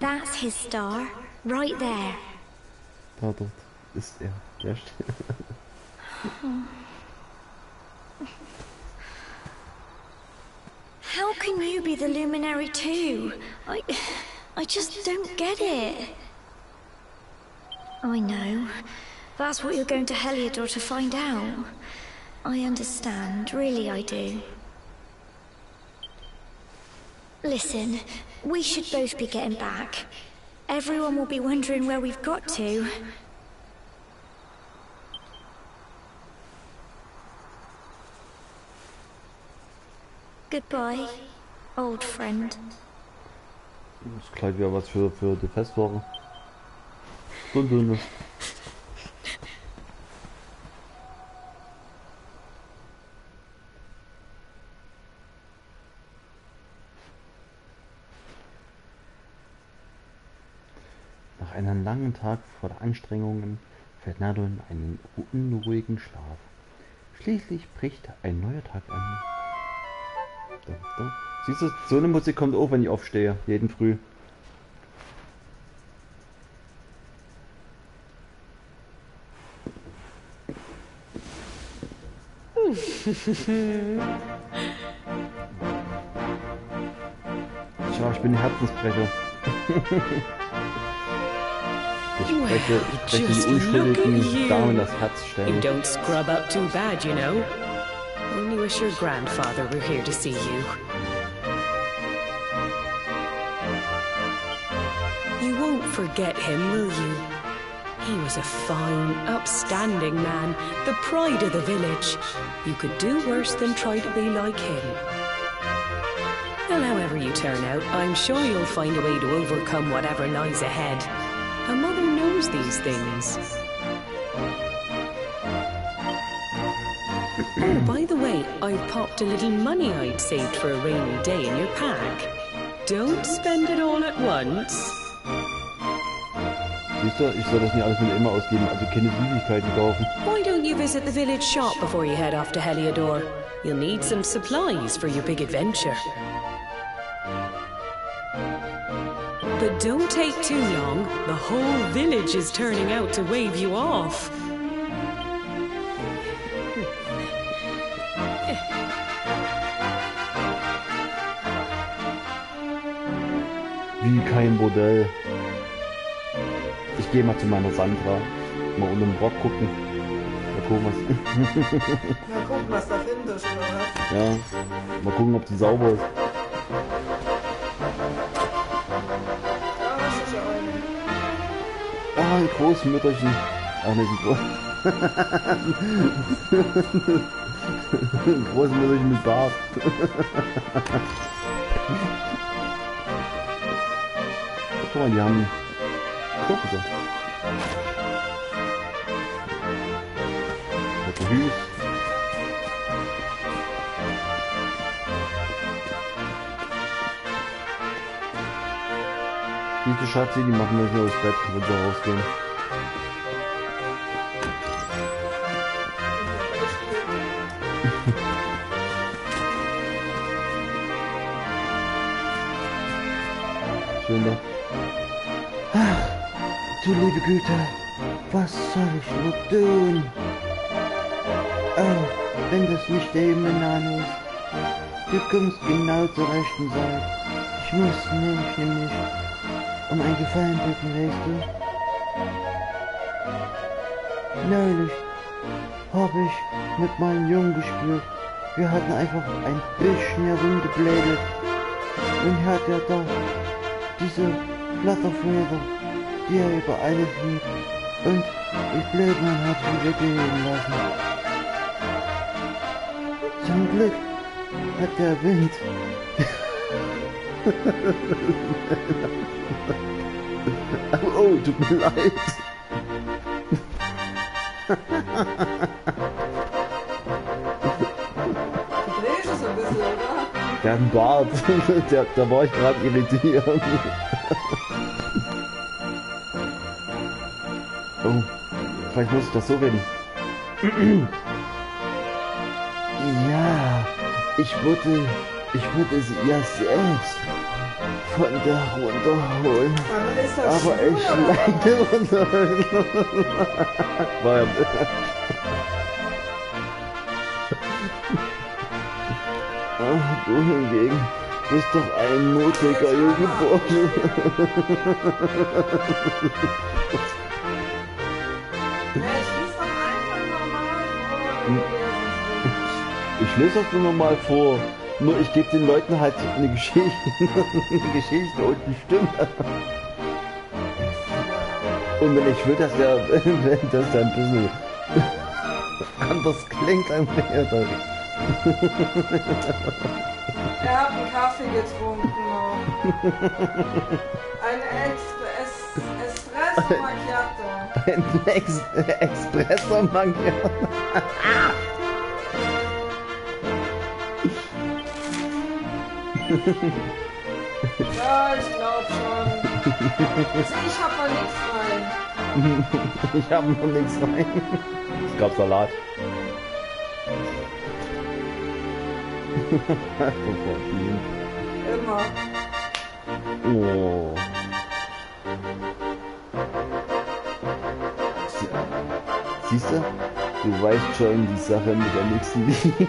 That's his star, right there. da dort ist er, der Stern. How can you be the luminary too? I. I just don't get it. I know. That's what you're going to Heliodor to find out. I understand, really I do. Listen, we should both be getting back. Everyone will be wondering where we've got to. Goodbye, old friend. Das Kleid wäre was für, für die Festwoche. So dünnes. Nach einem langen Tag voller Anstrengungen fällt Nado in einen unruhigen Schlaf. Schließlich bricht ein neuer Tag an. Siehst du, so eine Musik kommt auch, wenn ich aufstehe, jeden Früh. Tja, ich bin Herzensbrecher. Ich spreche, ich spreche die unschuldigen you. Damen das Herz You stellen. don't scrub up too bad, you know. Wish your grandfather were here to see you. You won't forget him, will you? He was a fine, upstanding man, the pride of the village. You could do worse than try to be like him. Well, however you turn out, I'm sure you'll find a way to overcome whatever lies ahead. A mother knows these things. Oh, by the way, I've popped a little money I'd saved for a rainy day in your pack. Don't spend it all at once. Siehst du, ich soll das nicht alles mit immer ausgeben, also keine Süßigkeiten kaufen. Why don't you visit the village shop before you head off to Heliodor? You'll need some supplies for your big adventure. But don't take too long. The whole village is turning out to wave you off. Wie kein Modell. Ich gehe mal zu meiner Sandra. Mal unter den Rock gucken. Der Thomas. Mal gucken, was da findest, oder was? ja. Mal gucken, ob die sauber ist. Ist. Ah, ein Großmütterchen. Ach, ne, ein Groß. ein Großmütterchen mit Bart. Guck mal, die haben. Guck so. Der Hüß. Diese Schatzi, die machen wir hier aufs Bett, wenn sie rausgehen. Güte, was soll ich nur tun? Oh, wenn das nicht der Himmel ist. Du kommst genau zur rechten Zeit. Ich muss nämlich nämlich um einen Gefallen bitten, weißt du? Neulich habe ich mit meinem Jungen gespielt. Wir hatten einfach ein bisschen herumgeblädet. Und hat er da diese Flatterfleder, die er über alles liebt. Und ich Blödmann hat sie weggehen lassen. Zum Glück hat der Wind Oh, tut mir leid. Du drehst es ein bisschen, oder? Der hat einen Bart. Der, da war ich gerade irritiert. Vielleicht muss ich das so reden. Ja, ich würde, ich würde sie ja selbst von da runterholen. Aber Aber ich leide runter. Ja. Ah, du hingegen bist doch ein mutiger Jugendbursche. Ich lese das nur noch mal vor. Nur ich gebe den Leuten halt eine Geschichte, eine Geschichte und eine Stimme. Und wenn ich will, dass der, wenn das da ein bisschen anders klingt, dann wäre das. Er hat einen Kaffee getrunken. Ein Expres Espresso Macchiato. Ein Ex Espresso Macchiato. Ja, ich glaub schon. Also ich hab da nichts rein. Ich habe noch nichts rein. Es gab Salat. Immer. Oh. Sie- Siehst du? Du weißt schon die Sache mit der nächsten Linie.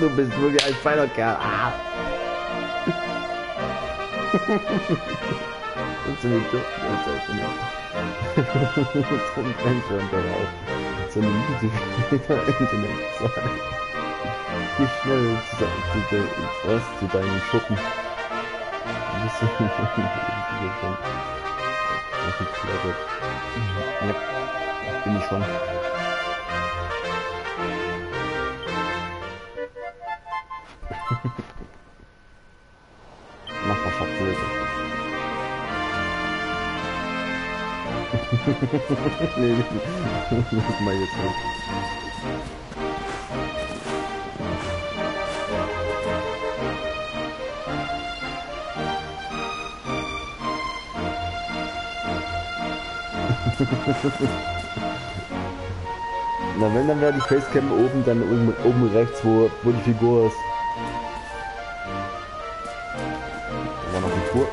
Du bist wirklich ein feiner Kerl. Ah. Und so eine Zum Menschen darauf. So eine Minute später Internetseite. Geh schnell zu, zu, zu, zu deinen Schuppen. Ein bisschen. Ja, bin ich schon. Nachbarschaftslöse. nee, das mal jetzt nicht. Na wenn, dann wäre die Facecam oben, dann oben, oben rechts, wo, wo die Figur ist. Da noch ein Tour.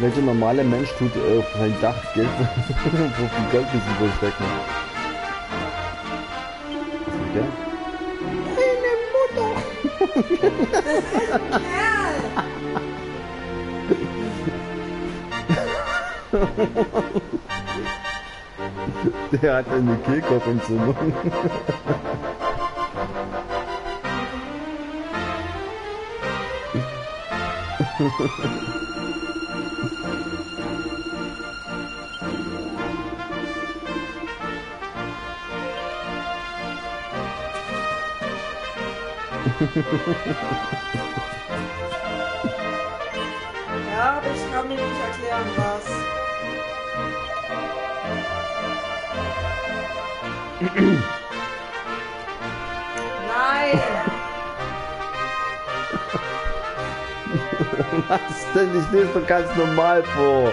Welcher normale Mensch tut äh, auf sein Dach Geld für viel Geld müssen wohl stecken? Was ist der? Der hat eine Kehlkopfentzündung. Ja, aber ich kann mir nicht erklären, was. Nein! Was denn? Ich lese doch ganz normal vor.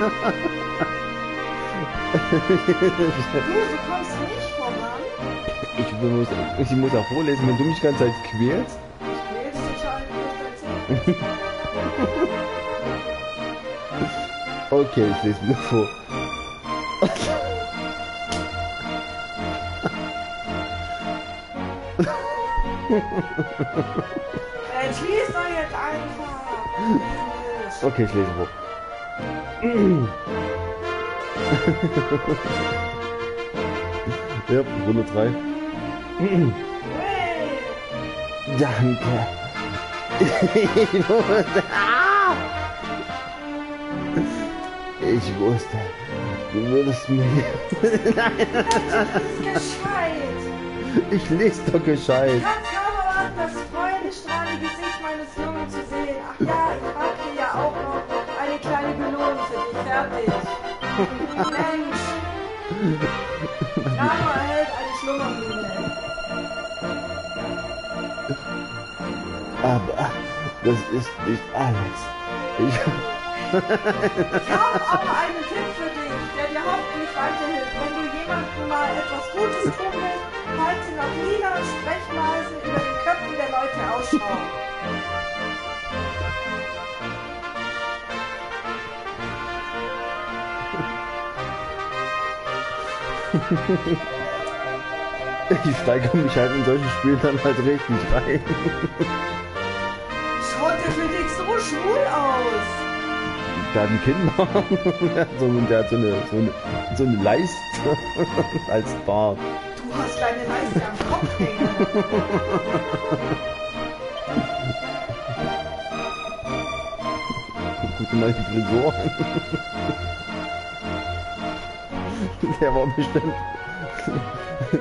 Du, du kommst nicht voran. Ich muss, ich muss auch vorlesen, wenn du mich ganze Zeit quälst. Ich will dich schon. Okay, ich lese wieder vor. Mensch, lies doch jetzt einfach. Okay, ich lese vor. ja, Runde 3. Hey. Danke. Ich wusste. Ah! Ich wusste, du würdest mir. Gescheit. Ich lese doch gescheit. Ganz zauberhaft ist nicht alles. Ich, Ich habe auch einen Tipp für dich, der dir hoffentlich weiterhilft. Wenn du jemandem mal etwas Gutes tun willst, halte nach und Sprechweise über den Köpfen der Leute Ausschau. ich steigere mich halt in solchen Spielen dann halt richtig rein. Der hat ein Kind der hat so, der hat so eine, so eine, so eine Leiste als Bart. Du hast deine Leiste am Kopf hängen. Gute neue Frisur. Der war bestimmt.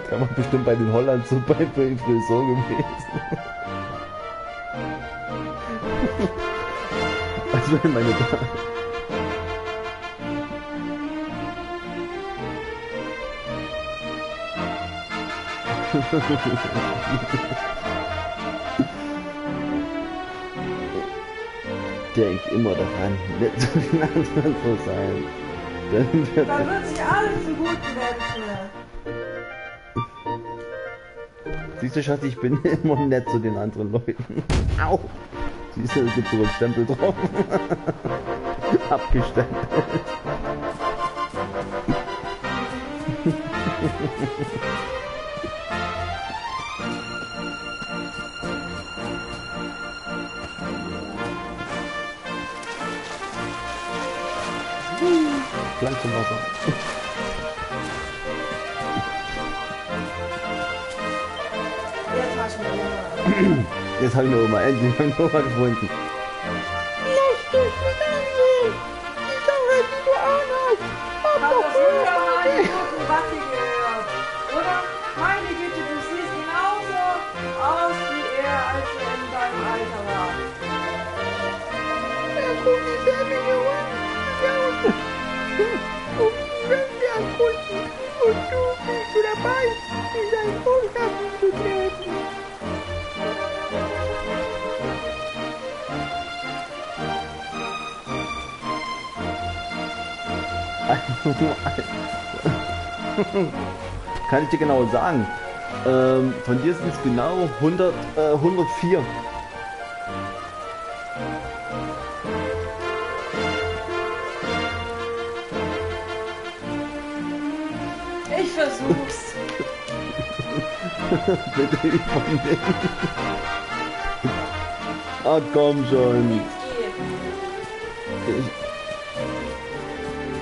Der war bestimmt bei den Hollands so bei den Frisur gewesen. Also meine da Denk immer daran, nicht zu den anderen zu sein. Dann wird Dann wird sich alles zum Guten wenden. Siehst du, Schatz, ich bin immer nett zu den anderen Leuten. Au! Siehst du, es gibt so einen Stempel drauf. Abgestempelt. loco. Yes, I know my engine, I know my 20. Kann ich dir genau sagen. Ähm, von dir sind es genau 100, äh, 104. Ich versuch's. Bitte übernehmen. Ah, komm schon. Nichts geht. Ich-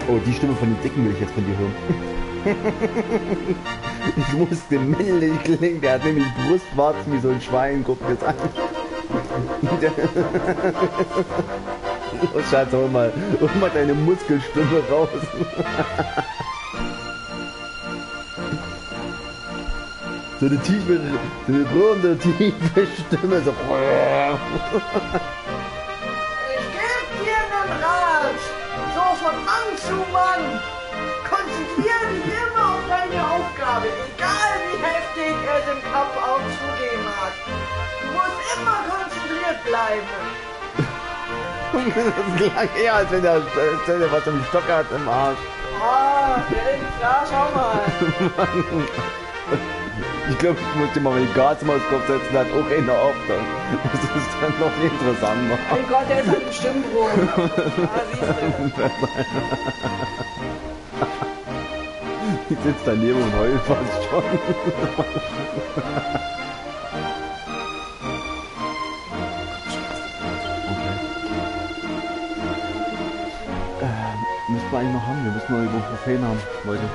Oh, die Stimme von den Dicken will ich jetzt von dir hören. Ich musste männlich klingen, der hat nämlich Brustwarzen wie so ein Schwein, guck das an. Oh Schatz, hol mal, hol mal deine Muskelstimme raus. So eine tiefe, so eine rührende, tiefe Stimme, so. Ich geb dir einen Rat. So von Mann zu Mann. Aufgabe, egal wie heftig es im Kampf auch zugehen mag. Du musst immer konzentriert bleiben. Das klang eher, als wenn der, der was im Stock hat im Arsch. Ah, ja, schau mal. Ich glaube, ich muss dir mal die Gasmaus Kopf setzen, da hat auch einer auf dann. Das ist dann noch interessanter. Mein Gott, der ist halt im Stimmbruch. Ah, siehst du. Ich sitze daneben und heul fast schon. Ähm, müssen wir eigentlich noch haben. Wir müssen noch über Trophäen haben, Leute.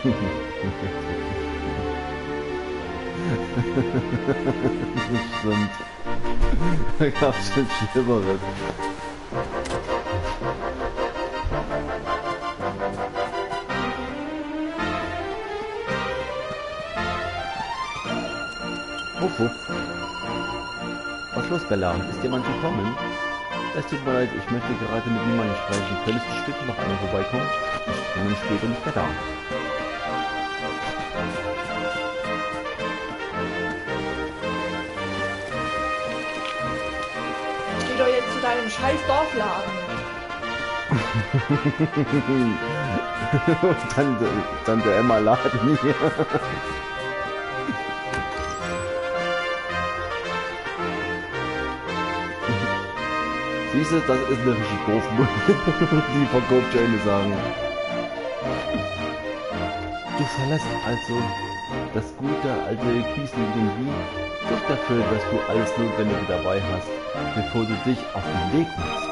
das stimmt. Da gab es nichts Schlimmeres. Wuff, wuff. Was los, Bella? Ist jemand gekommen? Es tut mir leid, ich möchte gerade mit niemandem sprechen. Könntest du ein noch einmal vorbeikommen? Ich bin später nicht mehr da. Deinem scheiß Dorfladen. Tante, Tante Emma laden hier. Siehst du, das ist eine richtig doof Die verkauft schöne Sachen. Du verlässt also das gute alte Kiesling Wie. Sorg dafür, dass du alles Notwendige dabei hast, bevor du dich auf den Weg machst.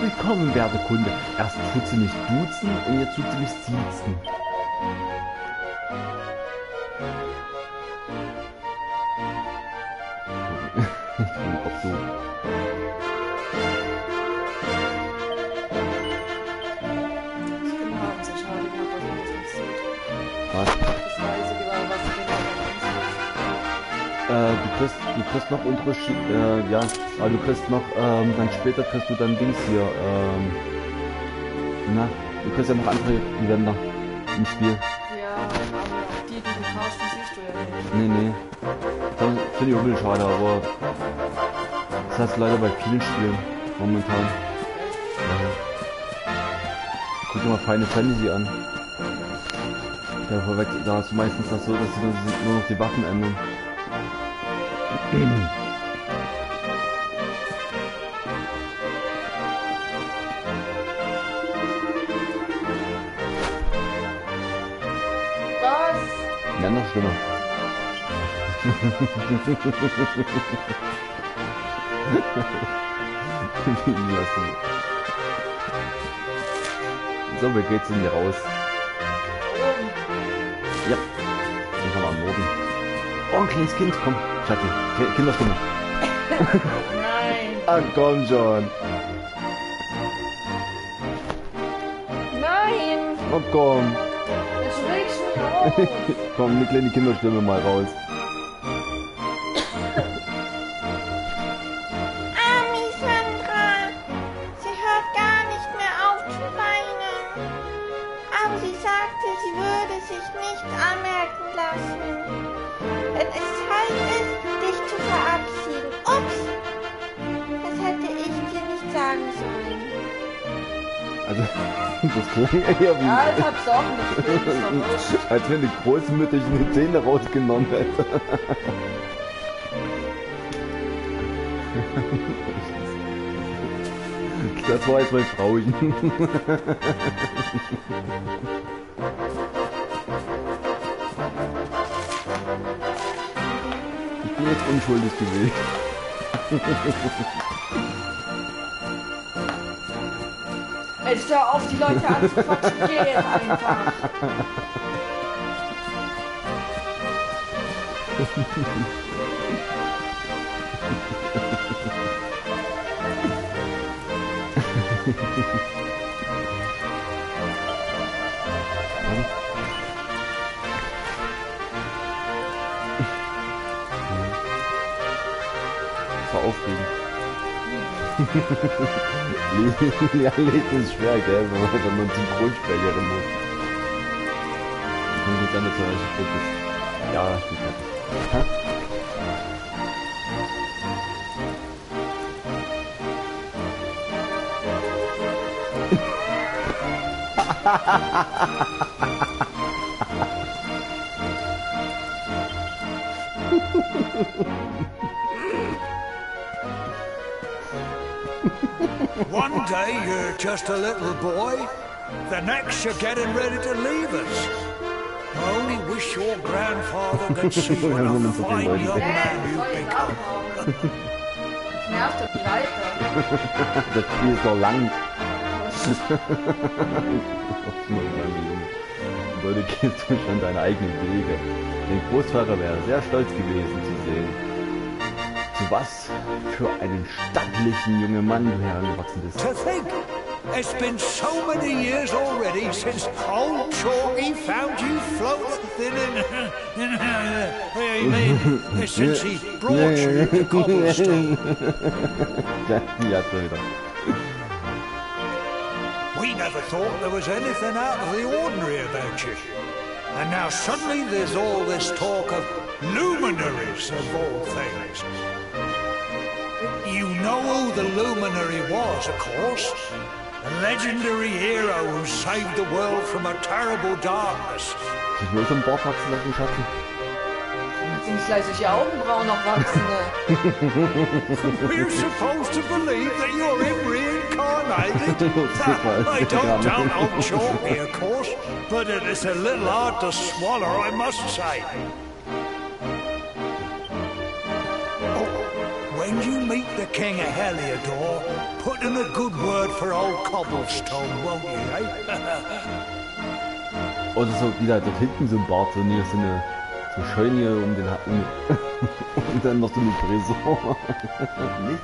Willkommen, werte Kunde. Erst tut sie mich duzen und jetzt tut sie mich siezen. Kriegst, noch Unterschied, äh, ja, aber du kriegst noch, ähm, dann später kriegst du dann Dings hier, ähm, na, du kriegst ja noch andere Länder im Spiel. Ja, aber die, die du kaufst, die siehst du ja nicht. Nee, nee. Das finde ich auch ein bisschen schade, aber das heißt leider bei vielen Spielen momentan. Ja. Guck dir mal Final Fantasy an. Da, da du meistens das so, dass sie nur noch die Waffen ändern. Was? Ja, noch schlimmer. Liegen lassen. So, wie geht's denn hier raus? Kleines Kind, komm. Schatzi, Ki- Kinderstimme. Nein. Ah, komm schon. Nein! Oh, komm. Du mich auf! komm, eine kleine Kinderstimme mal raus. eher wie... Ja, ich hab's auch nicht. Als wenn die großmütterlich die Zähne rausgenommen hätte. Das war jetzt mein Frauchen. Ich bin jetzt unschuldig gewesen. Jetzt hör auf, die Leute anzuquatschen. Geh jetzt einfach. War aufregend. ja, Lesen ist schwer, gell, wenn man, Synchronsprecherin muss. Sein, dass du richtig gut bist. Ja, ich bin fertig. Hä? One just a little boy, the next you're getting ready to leave us. I only wish your grandfather could see what a fine young man you've become. Das Spiel ist noch lang. Heute gehst du schon deine eigenen Wege. Dein Großvater wäre sehr stolz gewesen zu sehen, zu was für einen stattlichen jungen Mann du herangewachsen bist. To think, it's been so many years already since old Chalky found you floating in, in I mean, since he brought you to Cobblestone. Ja, ja, schon wieder. We never thought there was anything out of the ordinary about you. And now suddenly there's all this talk of luminaries of all things. You know who the luminary was, of course. A legendary hero who saved the world from a terrible darkness. Ich will so einen Bart wachsen lassen, Schatten. Sind gleich solche Augenbrauen noch wachsen. ne? We're supposed to believe that you're him reincarnated. Super, I don't doubt old Chalky, of course, but it is a little hard to swallow, I must say. When you meet the King of Heliodor, put in a good word for old Cobblestone, won't you, eh? Oder so wieder dort hinten so ein Bart, so eine, so eine so Scheune um den Ha- um, und dann noch so eine Frisur. Nicht?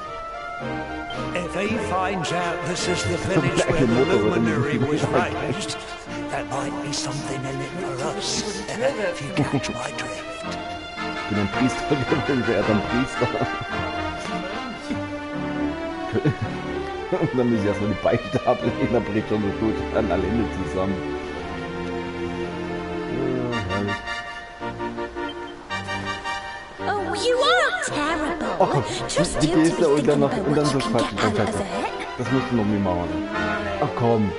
If he finds out this is the village where the luminary was raised, that might be something in it for us, if you catch my drift. Ich bin ein Priester geworden, wäre dann Priester. Und dann muss ich erstmal die Beichte ablegen, dann bricht schon so gut an alle Hände zusammen. Oh, you are terrible. Oh die Geste und dann noch und dann so quatschen. Das musst du noch nie machen. Ach komm.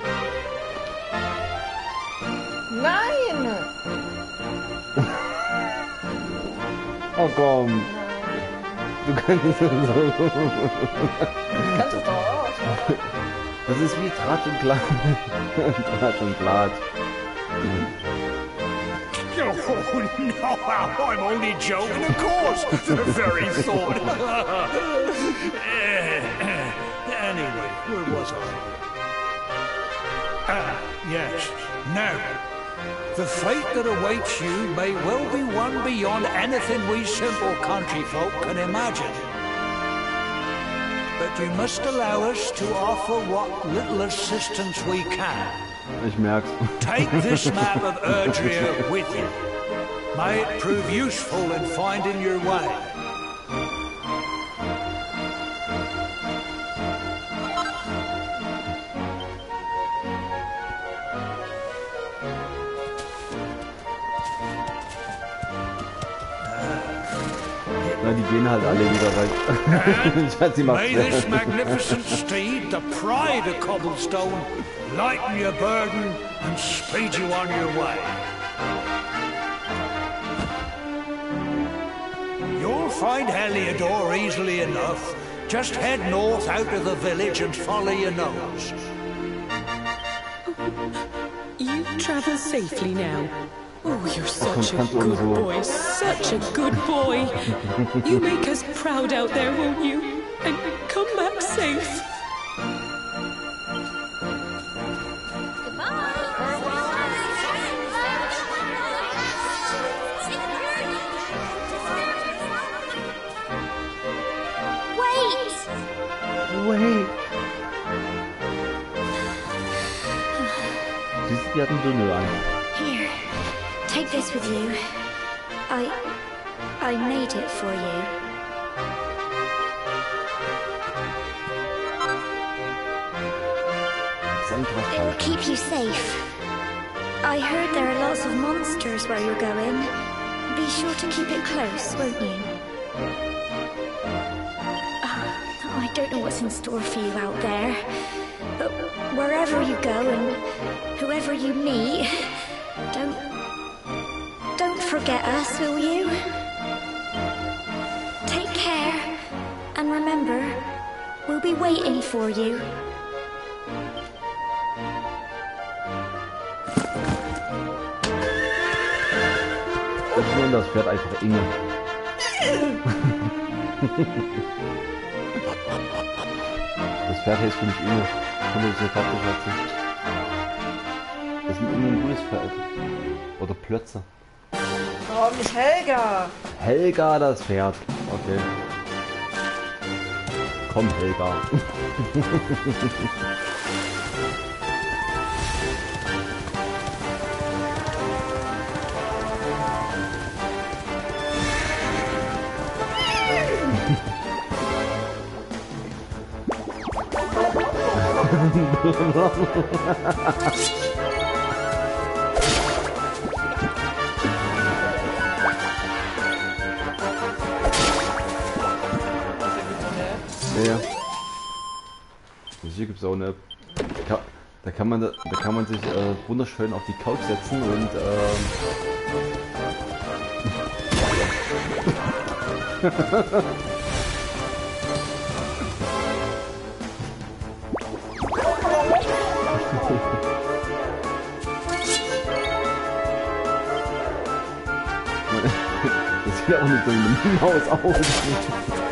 Nein! Oh komm. Du kannst so. Kannst du doch auch. Das ist wie Tratsch und Klatsch. Tratsch und Klatsch. Oh, no, I'm only joking, of course. The very thought. anyway, where was I? Ah, yes. Now, the fate that awaits you may well be one beyond anything we simple country folk can imagine. But you must allow us to offer what little assistance we can. Ich merk's. Take this map of Erdria with you. May it prove useful in finding your way. Na, die gehen halt alle wieder rein. Schatzi macht's May this magnificent steed, the pride of Cobblestone, lighten your burden and speed you on your way. You'll find Heliodor easily enough. Just head north out of the village and follow your nose. You travel safely now. Oh, you're such a good boy, such a good boy. You make us proud out there, won't you? And come back safe. Wait! Wait. Siehst du, die hatten Dünnel an. Take this with you. I. I made it for you. Was It'll keep you safe. I heard there are lots of monsters where you're going. Be sure to keep it close, won't you? Ah, I don't know what's in store for you out there. But wherever you go and whoever you meet, don't. Forget us, will you? Take care. And remember, we'll be waiting for you. Ich nenne das Pferd einfach Inge. Das Pferd heißt für mich Inge. Finde ich so fertig. Das irgendein gutes Pferd. Oder Plötze. Warum nicht Helga? Helga das Pferd. Okay. Komm, Helga. Ja. Das hier gibt's auch eine. Da kann, da kann man da, kann man sich äh, wunderschön auf die Couch setzen und ähm, das sieht auch nicht so eine Maus aus.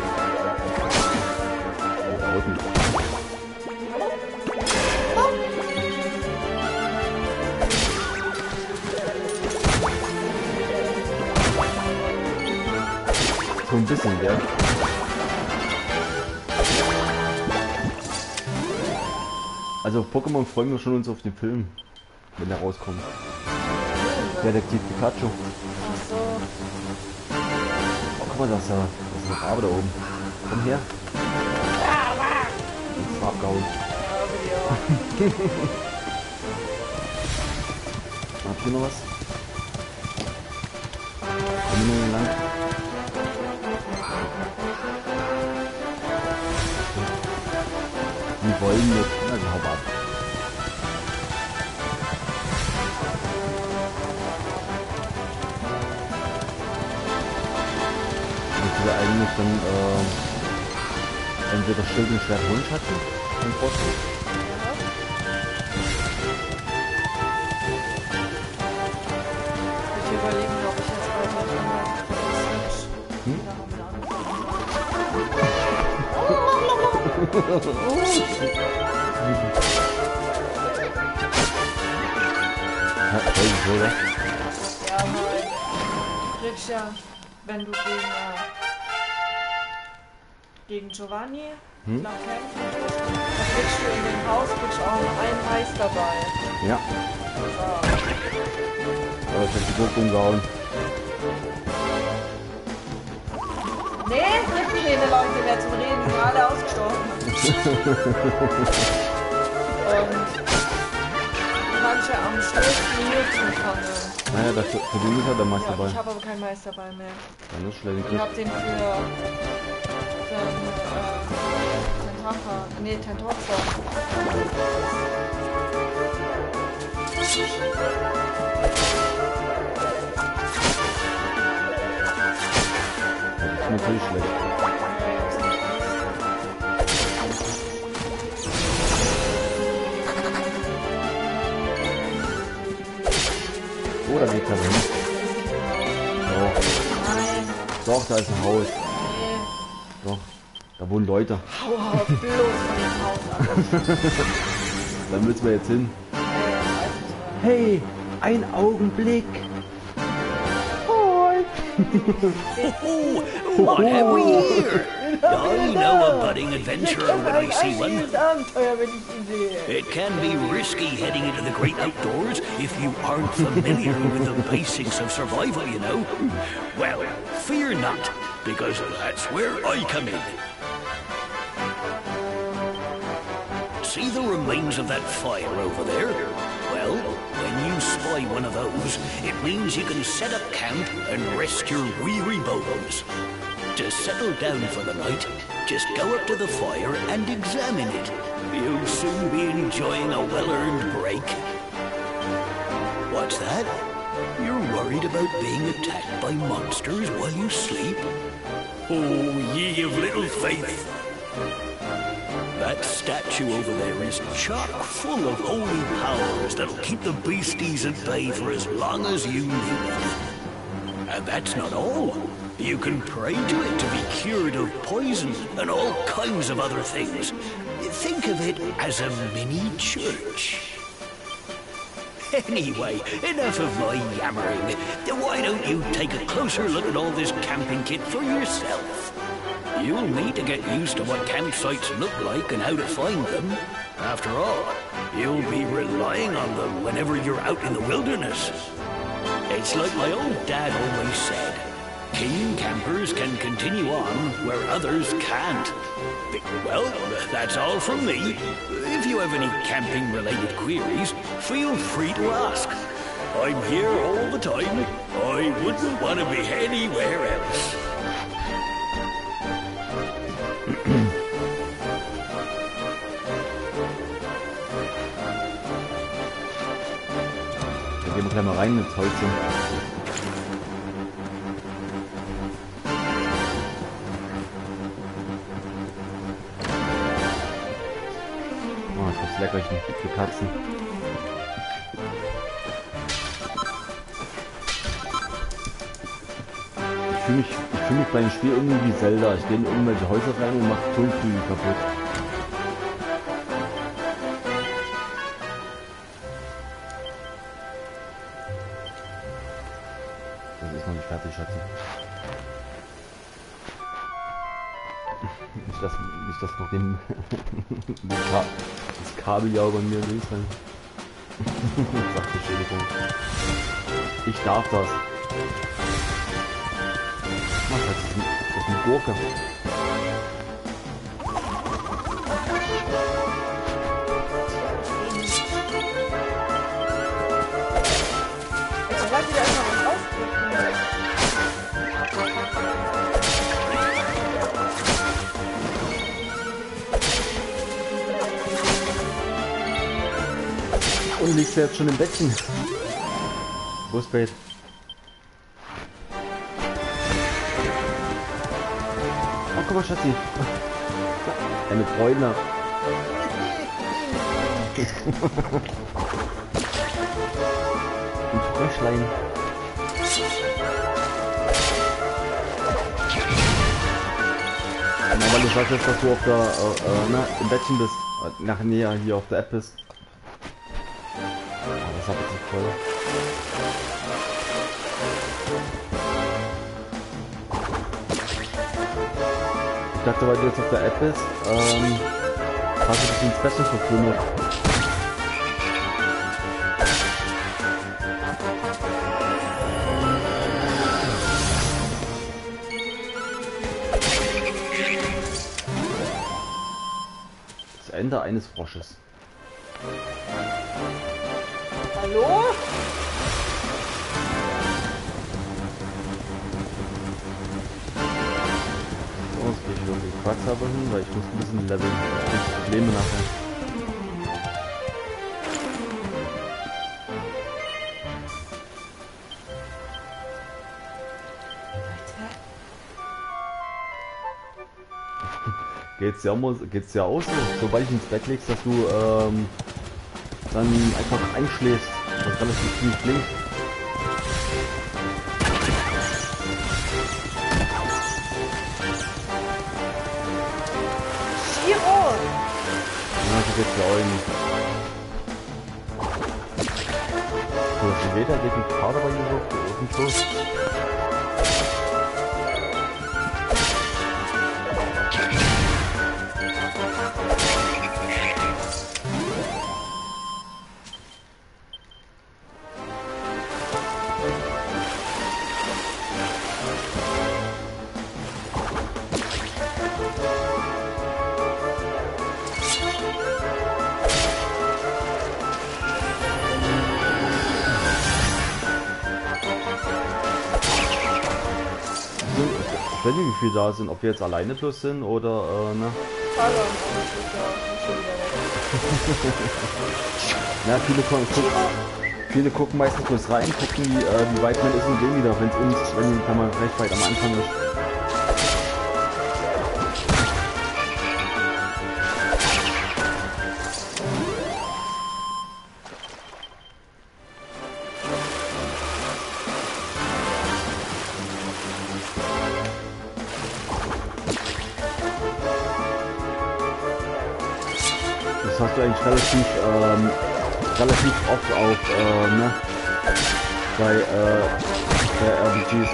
Bisschen, gell? Also Pokémon freuen wir schon uns auf den Film, wenn der rauskommt. Detektiv Pikachu. Ach so. Oh, guck mal, das ist ja, das ist Farbe da oben. Komm her. Abgehauen. Hab hier noch was? Komm nur lang. Nicht. Na, dann hau ab. Ich will eigentlich dann äh, entweder Schild und Schwert Wunsch hatten im Posten. Oder? Ja, du kriegst ja, wenn du gegen, äh, gegen Giovanni Hm? dann kriegst du in dem Haus kriegst du auch noch einen Eis dabei. Ja, So. aber ich hab die Druck umgehauen. Nee, gibt keine Leute mehr zum Reden, die sind alle ausgestorben. Ja am schnellsten Mewtwo fangen. Naja, das, für den ist er der Meister Ja, ich habe aber keinen Meisterball mehr. Dann ist schlecht. Ich hab den für den, äh, Tentacha, nee, ist natürlich schlecht. Oh, da geht's ja hin. Doch. Doch, da ist ein Haus. Doch. Da wohnen Leute. Hau bloß von dem Haus ab. Da müssen wir jetzt hin. Hey, ein Augenblick. Oh, what have we here? I know a budding adventurer when I see one. It can be risky heading into the great outdoors if you aren't familiar with the basics of survival, you know. Well, fear not, because that's where I come in. See the remains of that fire over there? Well, when you spy one of those, it means you can set up camp and rest your weary bones. To settle down for the night, just go up to the fire and examine it. You'll soon be enjoying a well-earned break. What's that? You're worried about being attacked by monsters while you sleep? Oh, ye of little faith. That statue over there is chock full of holy powers that'll keep the beasties at bay for as long as you need. And that's not all. You can pray to it to be cured of poison and all kinds of other things. Think of it as a mini church. Anyway, enough of my yammering. Why don't you take a closer look at all this camping kit for yourself? You'll need to get used to what campsites look like and how to find them. After all, you'll be relying on them whenever you're out in the wilderness. It's like my old dad always said. Keen campers can continue on where others can't. Well, that's all from me. If you have any camping related queries, feel free to ask. I'm here all the time. I wouldn't want to be anywhere else. Gehen wir gleich mal rein ins Häuschen. Leckerchen für Katzen. Ich fühle mich, ich fühl mich bei dem Spiel irgendwie wie Zelda. Ich gehe in irgendwelche Häuser rein und mache Tonkrüge kaputt. Kabeljau bei mir links sein. Sachbeschädigung. Ich darf das. Was das ist, ein, das ist eine Gurke. Jetzt ihr da immer was ausdrücken. Und liegst du jetzt schon im Bettchen? Wo ist Bait? Oh, guck mal, Schatzi. Eine Freundin. Ein Fröschlein. Du sagst jetzt, dass du auf der, äh, äh, na, im Bettchen bist. Äh, Nach näher hier auf der App bist. Dachte, weil du jetzt auf der App bist, ähm, hast du ins Bettchen verkrümelt. Das Ende eines Frosches. Hallo? Quacksalber hin, weil ich muss ein bisschen leveln. Ich hab Probleme nachher. Geht's ja, auch, geht's ja auch so, sobald ich ins Bett legst, dass du ähm, dann einfach einschläfst, was relativ viel klingt. Nicht. So, geht ein Kader bei dir so auf Viele da sind, ob wir jetzt alleine bloß sind oder, äh, ne? Bin ja. Na, viele, gucken- viele gucken meistens bloß rein, gucken, wie, äh, wie weit man ist und gehen wieder, wenn es uns, wenn man recht weit am Anfang ist. Hast du eigentlich relativ, ähm, relativ oft auf, äh, ne? Bei, äh, bei RPGs.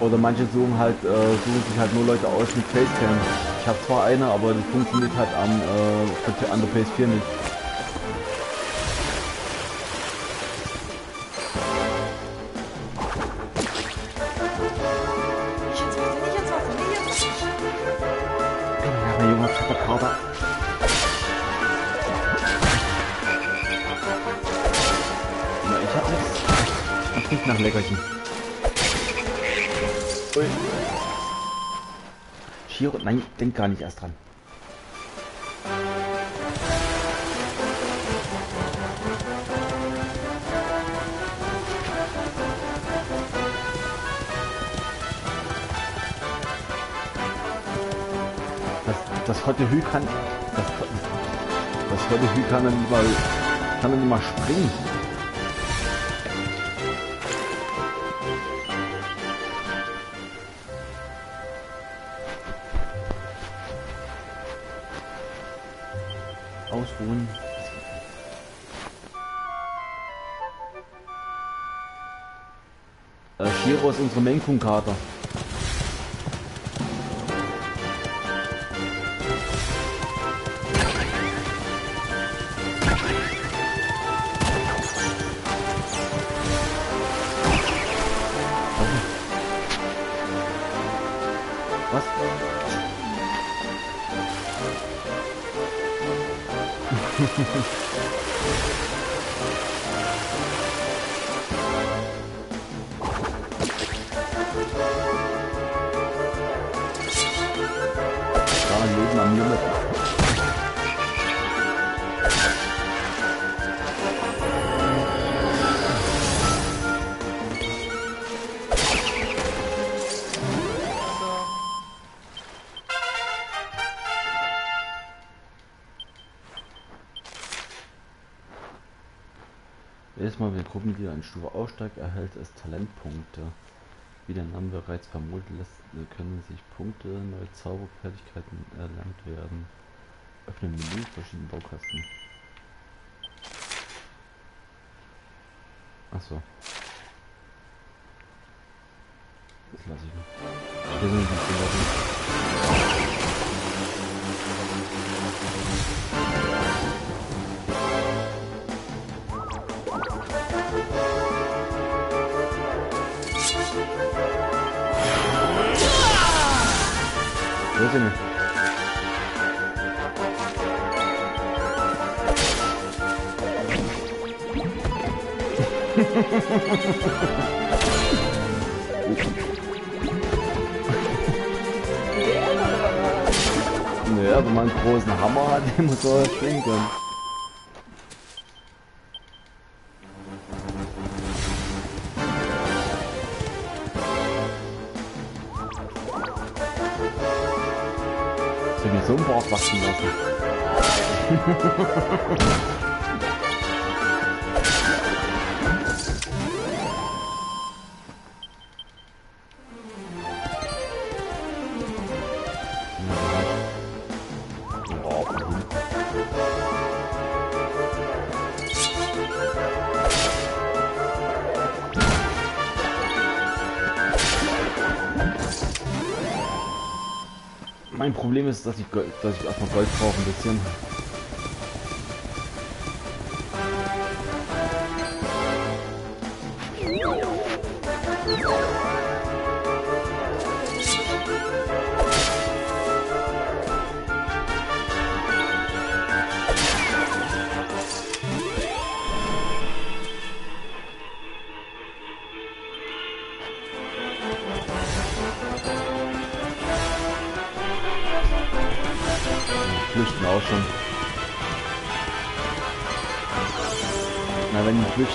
Oder manche suchen halt, äh, suchen sich halt nur Leute aus mit Facecam. Ich habe zwar eine, aber die funktioniert halt am, äh, an der PS4 nicht. Nicht Nein, denk gar nicht erst dran. Das, das Hotte Hü kann. Das, das Hotte Hü kann nicht mal. Kann dann nicht mal springen. Shiro ist Eine Stufe aussteigt, erhält es Talentpunkte. Wie der Name bereits vermutet lässt, können sich Punkte, neue Zauberfertigkeiten erlangt werden. Öffne Menü, verschiedene Baukasten. Achso. Das lasse ich noch. Hier sind die. Ist er denn? Naja, wenn man einen großen Hammer hat, den muss er schwingen können. Mein Problem ist, dass ich, Gold, dass ich erstmal Gold brauche ein bisschen.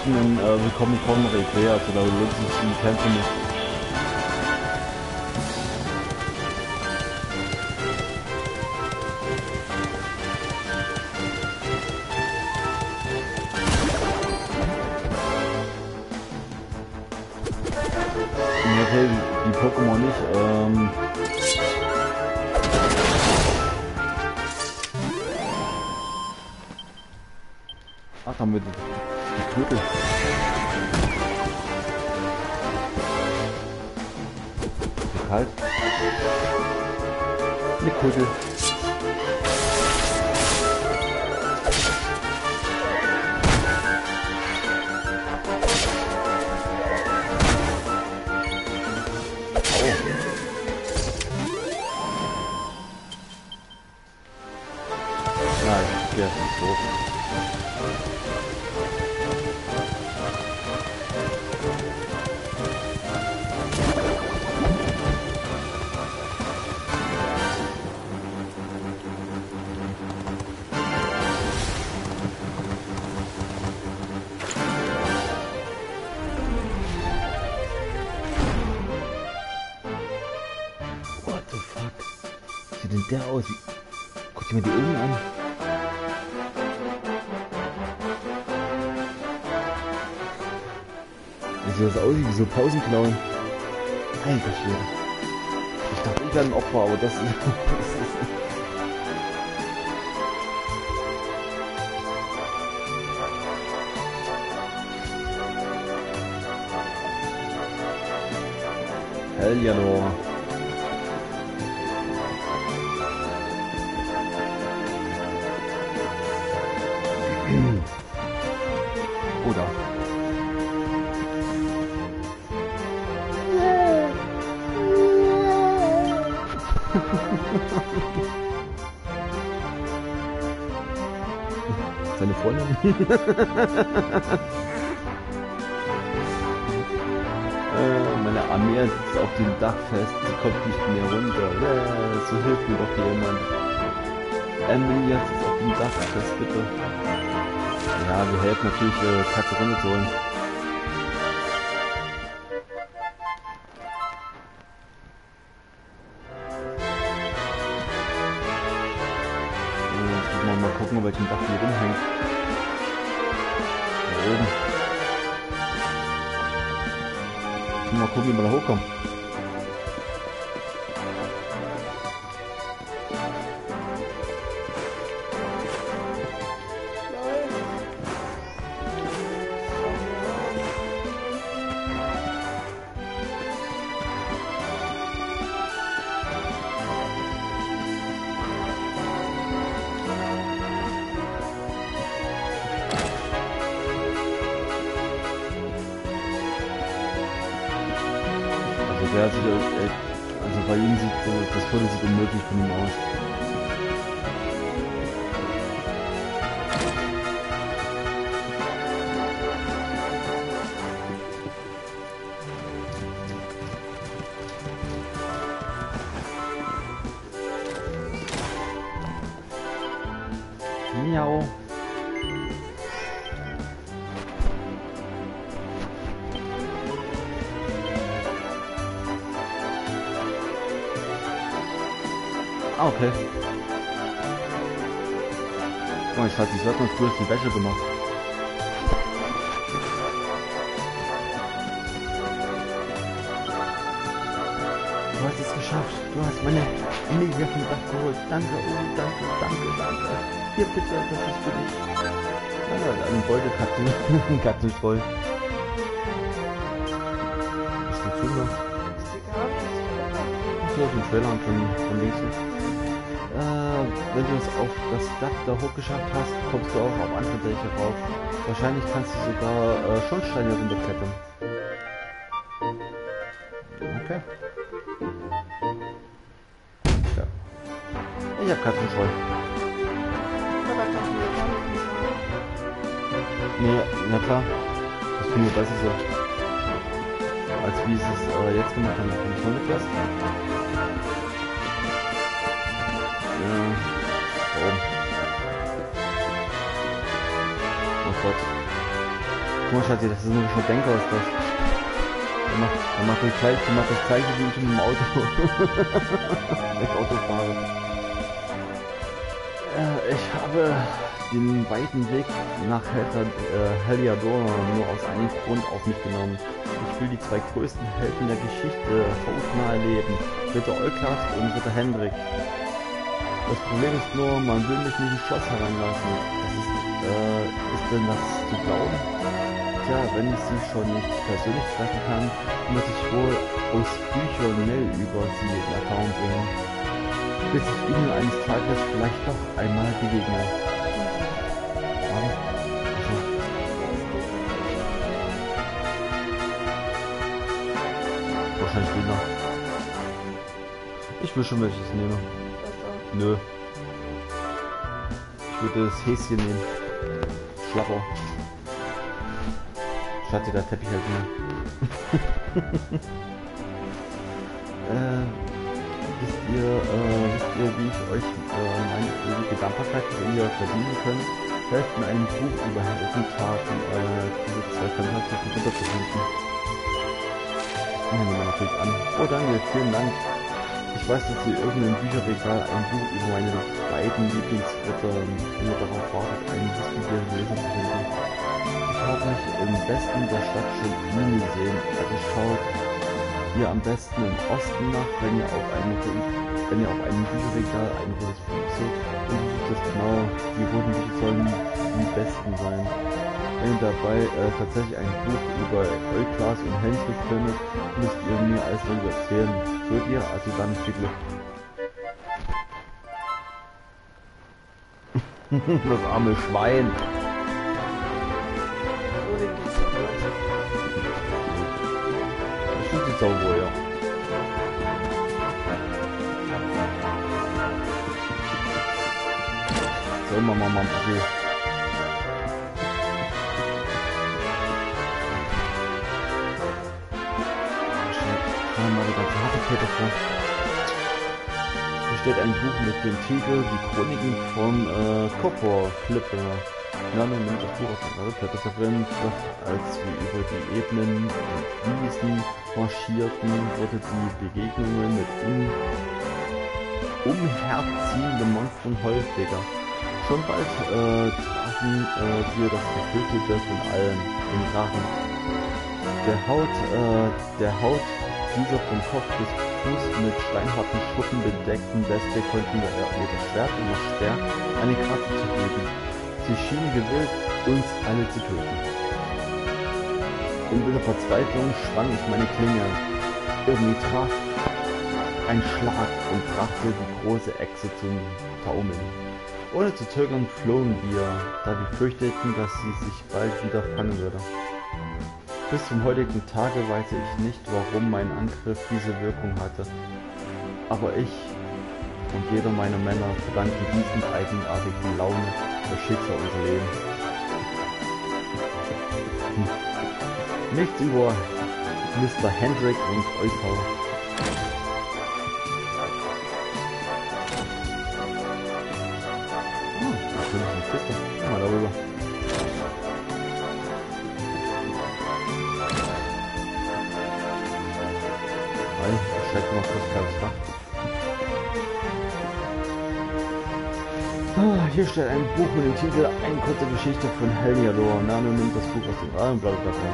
Flüchten, dann äh, die kaum RP, also da lohnt sich die Kämpfe nicht. Okay, die Pokémon nicht. Ähm Ach, haben Knüppel. Ist kalt. Eine Kuddel. Nein, der ist. Mal die Augen an. Wie sieht das aus wie so Pausenclown? Alter Schwede. Ich dachte, ich wäre ein Opfer, aber das ist... Das ist Hell ja, meine Armee sitzt auf dem Dach fest, sie kommt nicht mehr runter. Äh, so hilft mir doch jemand. Emilia sitzt auf dem Dach fest, bitte. Ja, wir helfen natürlich, äh, Katze runterzuholen. Ein Katzenstreu. Was ist dazu noch? So, den Trailer von, von links. Äh, wenn du es auf das Dach da hochgeschafft hast, kommst du auch auf andere Dächer rauf. Wahrscheinlich kannst du sogar äh, Schornsteine runterklettern. Okay. Ja. Ich hab Katzenstreu. Nee, na klar. Das finde ich besser so. Als wie es es äh, jetzt gemacht haben. Kann ich mit? Ja. Warum? Oh Gott. Guck mal, Schatzi, das ist nur schon Denker ist das. Der macht, der macht das gleiche, der macht das gleiche wie ich im Auto. Wenn ich Auto fahre. Äh, ich habe den weiten Weg nach Helta, äh, Heliador nur aus einem Grund auf mich genommen. Ich will die zwei größten Helden der Geschichte hautnah erleben. Ritter Euklas und Ritter Hendrik. Das Problem ist nur, man will mich nicht ins Schloss heranlassen. Das ist, äh, ist denn das zu glauben? Tja, wenn ich sie schon nicht persönlich treffen kann, muss ich wohl aus Büchern Mail über sie in Erfahrung bringen. Bis ich ihnen eines Tages vielleicht doch einmal begegne. Warte. Also. Wahrscheinlich wieder. Ich will schon welches nehmen. Nö. Ich würde das Häschen nehmen. Schlapper. Statt der Teppich halt nur. ihr, wie ich euch äh, meine ewige Dankbarkeit von ihr verdienen könnt? Helft mir ein Buch über Heldentaten, äh, diese zwei fantastischen Ritter zu finden. Nehmen wir natürlich an. Oh Daniel, vielen Dank. Ich weiß, dass ihr irgendein Bücherregal ein Buch über meine beiden Lieblingsritter nur darauf wartet, einen wissenswerten Leser zu finden. Ich habe mich im Westen der Stadt schon nie gesehen, also schaut ihr am besten im Osten nach, wenn ihr auf einem, wenn ihr auf einem Bücherregal ein Buch seht und sucht es genau, die roten Bücher sollen die besten sein. Wenn ihr dabei äh, tatsächlich ein Buch über Euklas und Henschel findet, müsst ihr mir alles darüber erzählen. Hört ihr? Also dann viel Glück. das arme Schwein. Das stimmt die wohl, ja. So, machen wir mal ein bisschen. Schauen wir mal die ganze Hafenkälte vor. Hier steht ein Buch mit dem Titel Die Chroniken von äh, Kopor Flippe. Ja, nun nimmt das Buch das drin, doch als wir über die Ebenen und Wiesen marschierten, wurde die Begegnungen mit un umherziehenden Monstern häufiger. Schon bald äh, trafen äh, wir das gefürchtete von allen, den Drachen. Der Haut, äh, der Haut dieser von Kopf bis Fuß mit steinharten Schuppen bedeckten Bestie konnten wir ihr Schwert und Speer eine Kraft zu geben. Sie schien gewillt, uns alle zu töten. In dieser Verzweiflung schwang ich meine Klinge. Irgendwie traf ein Schlag und brachte die große Echse zum Taumeln. Ohne zu zögern flohen wir, da wir fürchteten, dass sie sich bald wieder fangen würde. Bis zum heutigen Tage weiß ich nicht, warum mein Angriff diese Wirkung hatte. Aber ich und jeder meiner Männer verdanken diesen eigenartigen Laune das Schicksal unser Leben. Hm. Nichts über Mr. Hendrick und Eukau. Hier steht ein Buch mit dem Titel Eine kurze Geschichte von Heliodor. Nano nimmt das Buch aus dem Rahmen, bla bla bla.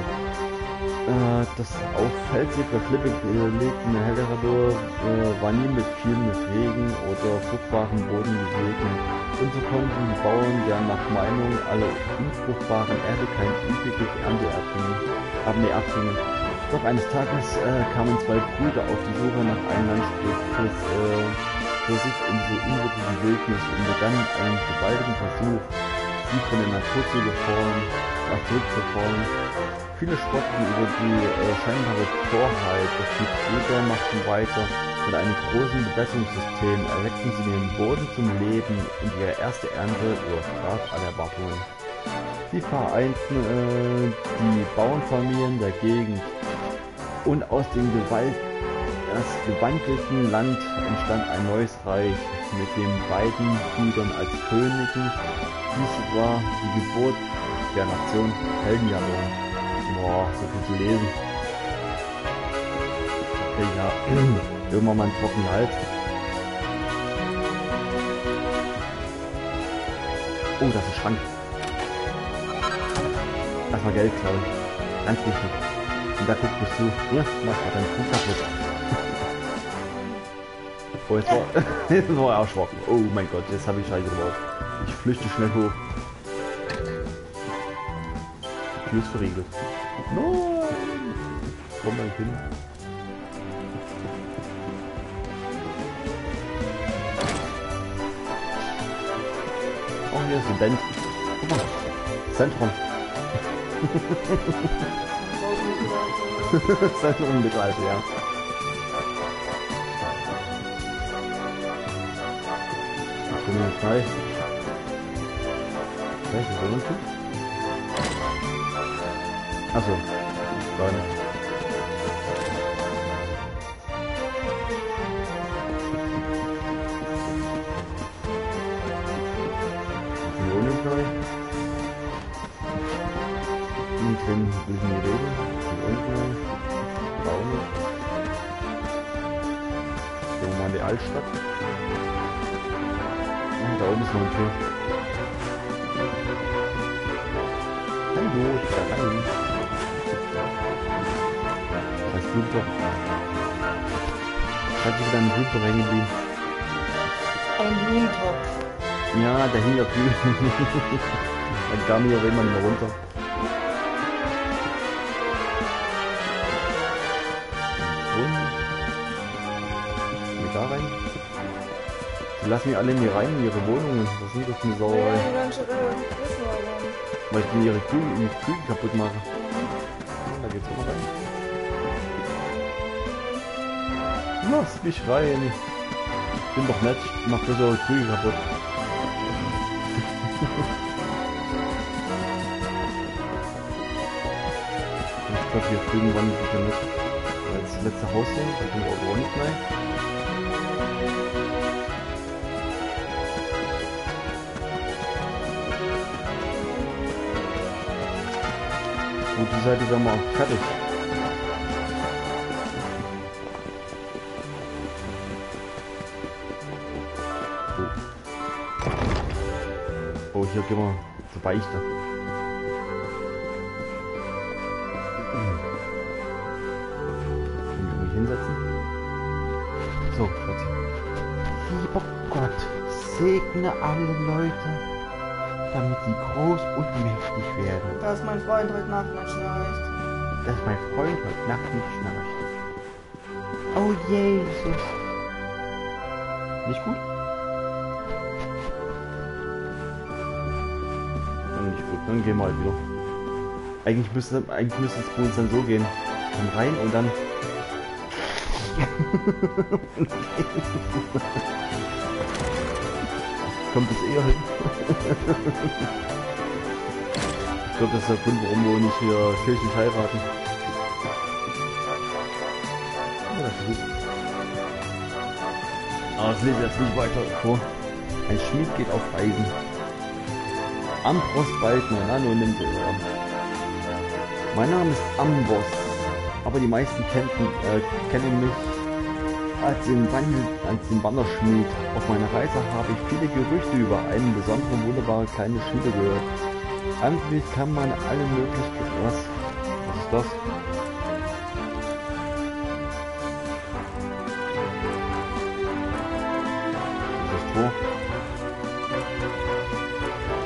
Äh, das auf felsiger Klippe gelegte Heliodor äh, war nie mit viel mit Regen oder fruchtbarem Boden gesegnet. Und so konnten die Bauern, der nach Meinung aller unfruchtbaren Erde kein übliches Ernte erbringen. Doch eines Tages äh, kamen zwei Brüder auf die Suche nach einem Landstück fürs, äh, für sich in diese unwirkliche Wildnis und begannen einen gewaltigen Versuch, sie von der Natur zu befreien, äh, zurückzufordern. Viele spotteten über die äh, scheinbare Torheit, doch die Brüder machten weiter. Mit einem großen Bewässerungssystem erweckten sie den Boden zum Leben und ihre erste Ernte übertraf alle Erwartungen. Sie vereinten äh, die Bauernfamilien der Gegend und aus dem Gewalt das gewandelten Land entstand ein neues Reich mit den beiden Brüdern als Königen. Dies war die Geburt der Nation Heldenjadon. Boah, so viel zu lesen. Okay, ja, irgendwann mal einen trockenen Hals. Oh, das ist Schrank. Erstmal Geld klauen. Ganz wichtig. Und da guckt mich zu, hier, mach mal deinen Kuh kaputt. Oh, jetzt war, jetzt war er erschrocken. Oh mein Gott, jetzt habe ich Scheiße gebaut. Ich flüchte schnell hoch. Die Tür ist verriegelt. Nein! Komm mal hin. Oh, hier ist ein Band. Guck mal. Zentrum. Zentrum begleitet, ja. Ich bin jetzt frei. Welche ist unten? Achso. Die Wohnung neu. Und drin liegen die Reden. Die unten. Baum. So mal die Altstadt. Da oben ist noch ein Tür. Hallo, ich da rein. Das ist super. Hat sich wieder ein Blutloch hängen geblieben. Ein Blumentopf. Ja, der hing ja viel. Dann kam hier mehr runter. Lassen mich alle in hier rein, in ihre Wohnungen. Was sind das für eine Ja, Sauerei? die ganze. Weil ich mir ihre Kühe, die Kühe kaputt mache. Da geht's auch mal rein. Lass mich rein. Ich bin doch nett. Ich mach bloß eure Kühe kaputt. ich glaube, hier irgendwann bitte mit. Als letzte Haus hier, da kommt auch nicht rein. Die Seite wir auch fertig. Oh. hier gehen wir zur Beichte. Können wir mich hinsetzen? So, jetzt. Lieber Gott, segne alle Leute, damit sie groß und mächtig werden. Dass mein Freund heute Nacht mal schnarcht. Dass mein Freund heute Nacht nicht schnarcht. Oh Jesus. Nicht gut? Dann nicht gut, dann gehen wir halt wieder. Eigentlich müsste, eigentlich müsste es bei uns dann so gehen. Komm rein und dann. Kommt es eher hin? Ich glaube, das ist der Grund, warum wir nicht hier kirchlich heiraten. Aber das lese jetzt nicht weiter vor. Ein Schmied geht auf Reisen. Ambros Baldner, Nano nimmt er. Mein Name ist Amboss, aber die meisten kennten, äh, kennen mich als den, Wanderschmied. Auf meiner Reise habe ich viele Gerüchte über einen besonderen, wunderbaren kleinen Schmiede gehört. Angeblich kann man alle möglichen... Was? Was ist das? Das Tor.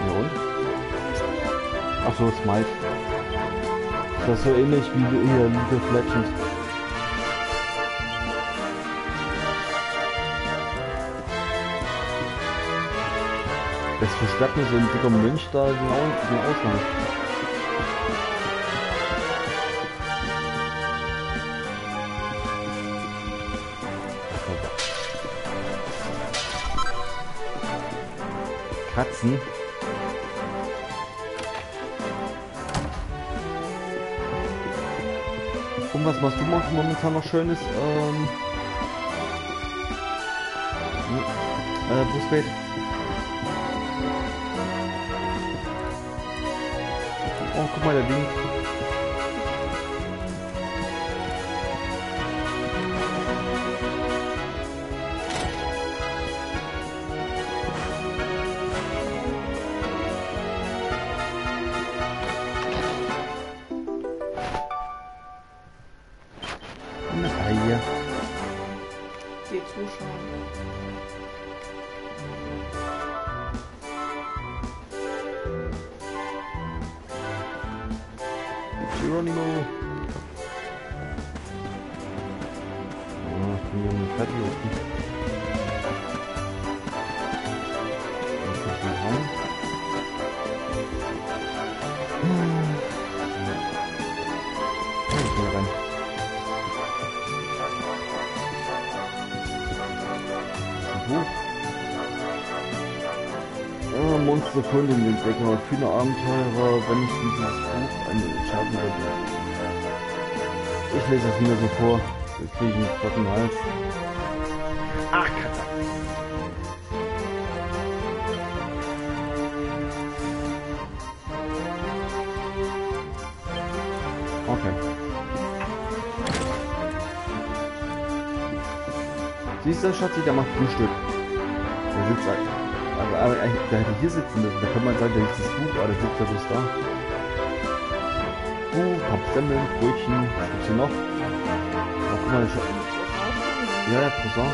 Ja und? Ach so, Smite. Das ist so ähnlich wie hier League of Legends. Das verstärkt mir so ein dicker Mönch da den, den Ausgang. Katzen. Und was machst du mo- momentan noch Schönes? Ähm, äh, Busfeld. Oh, guck wenn ich dieses Buch eine Entscheidung würde. Ich lese das wieder so vor. Jetzt kriege ich einen trockenen Hals. Ach, Katze. Okay. Siehst du, Schatzi, der macht Frühstück. Der sitzt halt. Aber, eigentlich- der hätte hier sitzen müssen. Da kann man sagen, der ist das Buch, aber der sitzt ja bloß da. Buch, Pop Semmeln, Brötchen, was gibt's hier noch? Oh, guck mal, Sch- ja, ja, Croissant.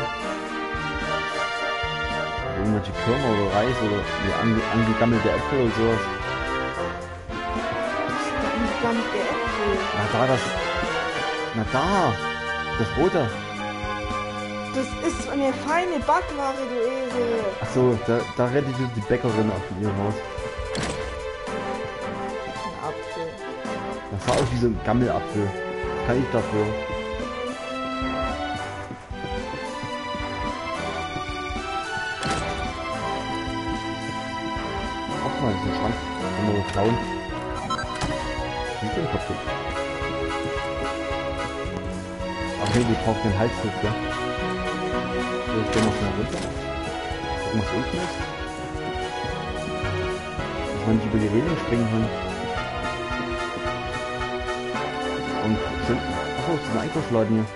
Irgendwelche Körner oder Reis oder nee, ange, angegammelte Äpfel oder sowas. Angegammelte Äpfel. Na da, das. Na da! Das rote. Eine feine Backware, du Esel. Achso, da, da rettet die Bäckerin auf ihrem Haus. Ein Apfel. Das sah aus wie so ein Gammelapfel. Was kann ich dafür? Guck mal, ein Schrank. Kann man klauen. Wie den Kopf? Ach nee, die braucht den Halsdruck, gell? Runter. Gucken, was unten ist. Dass man nicht über die Reling springen kann. Und schön. Achso, es ein Einkaufsladen hier.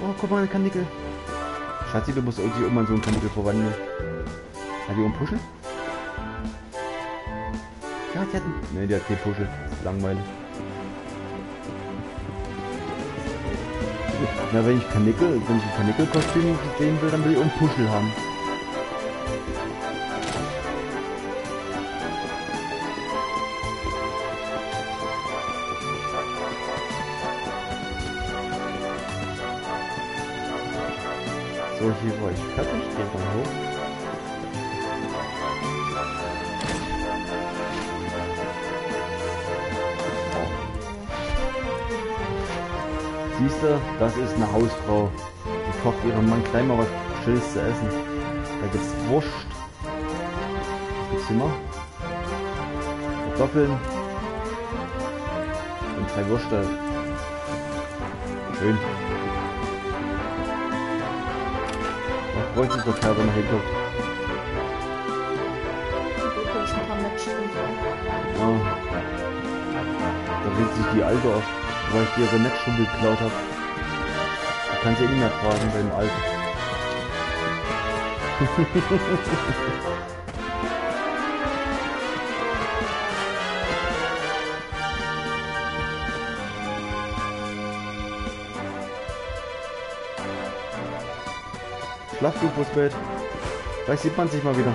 Oh, guck mal, eine Kanickel. Schatzi, du musst irgendwie irgendwann so einen Kanickel verwandeln. Hat die einen Puschel? Ja, die hat einen... Ne, die hat keinen Puschel. Langweilig. Na, wenn ich Kanickel, wenn ich ein Kanickel-Kostüm sehen will, dann will ich auch einen Puschel haben. Das ist eine Hausfrau. Die kocht ihrem Mann gleich mal was Schönes zu essen. Da gibt's Wurst. Was gibt's hier noch? Kartoffeln. Und drei Würste. Schön. Da freut sich der Kerl, wenn er hinguckt. Ja. Da regt sich die Alte auf, weil ich ihre Netzstumpel geklaut habe. Die kann sie eh nicht mehr tragen bei dem Alten. Du. Gleich sieht man sich mal wieder.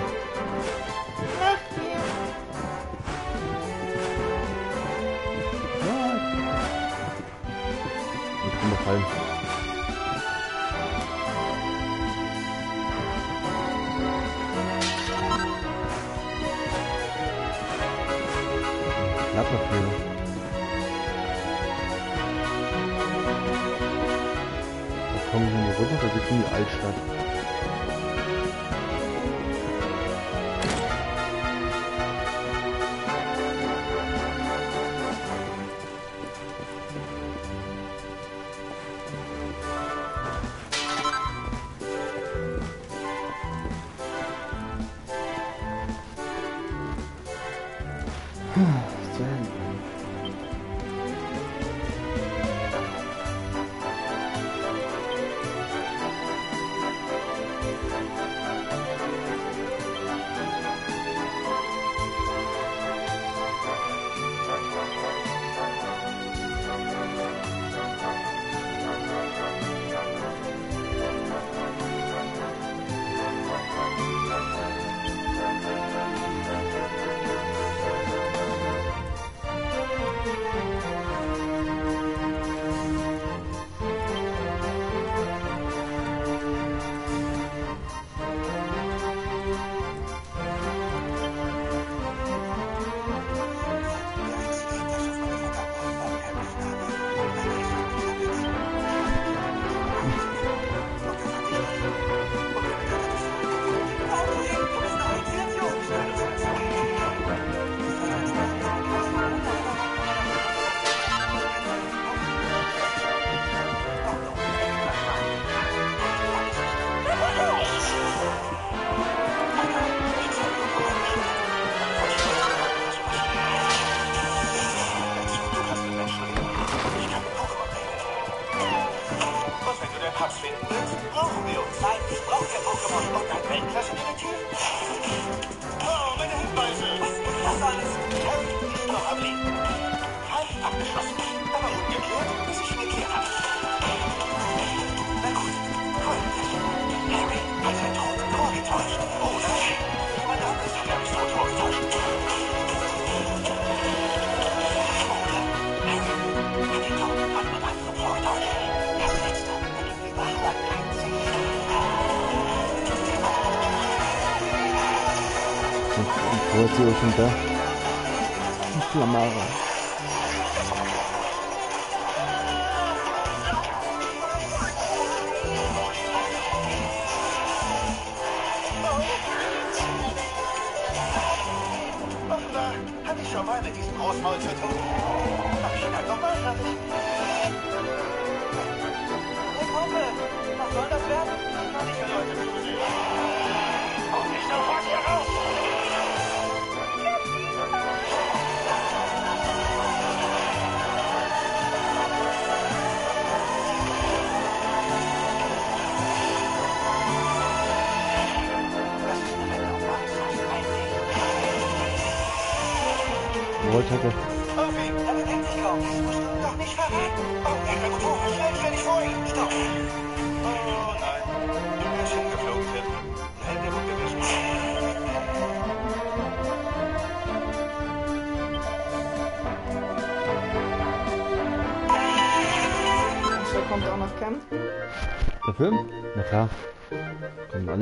tomorrow.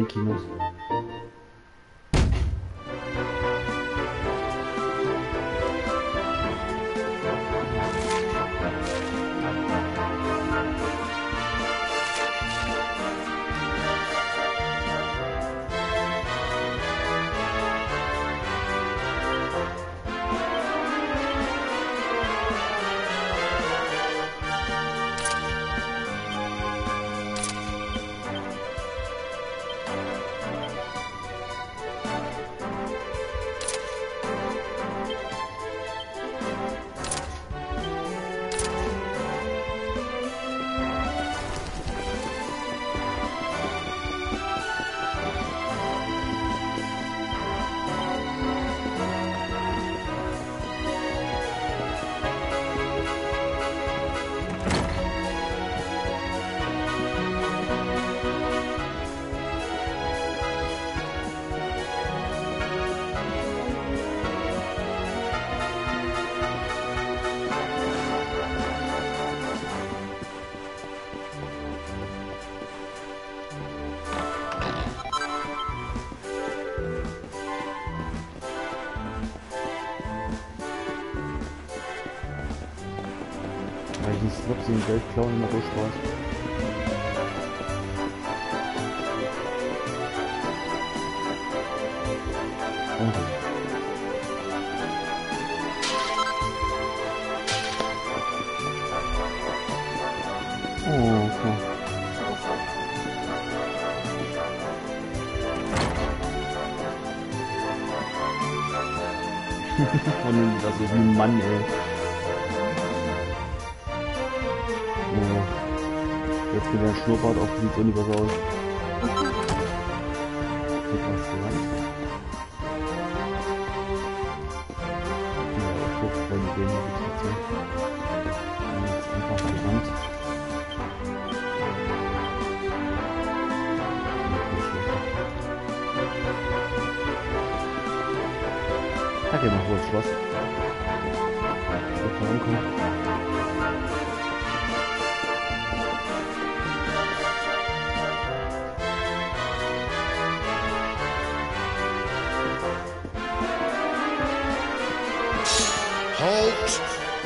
Kommen alle Kinos. Weil klauen immer so Spaß. Und das ist ein Mann, ey. Und jetzt einfach die Hand. Da gehen wir wohl Schloss. Ich will vorankommen.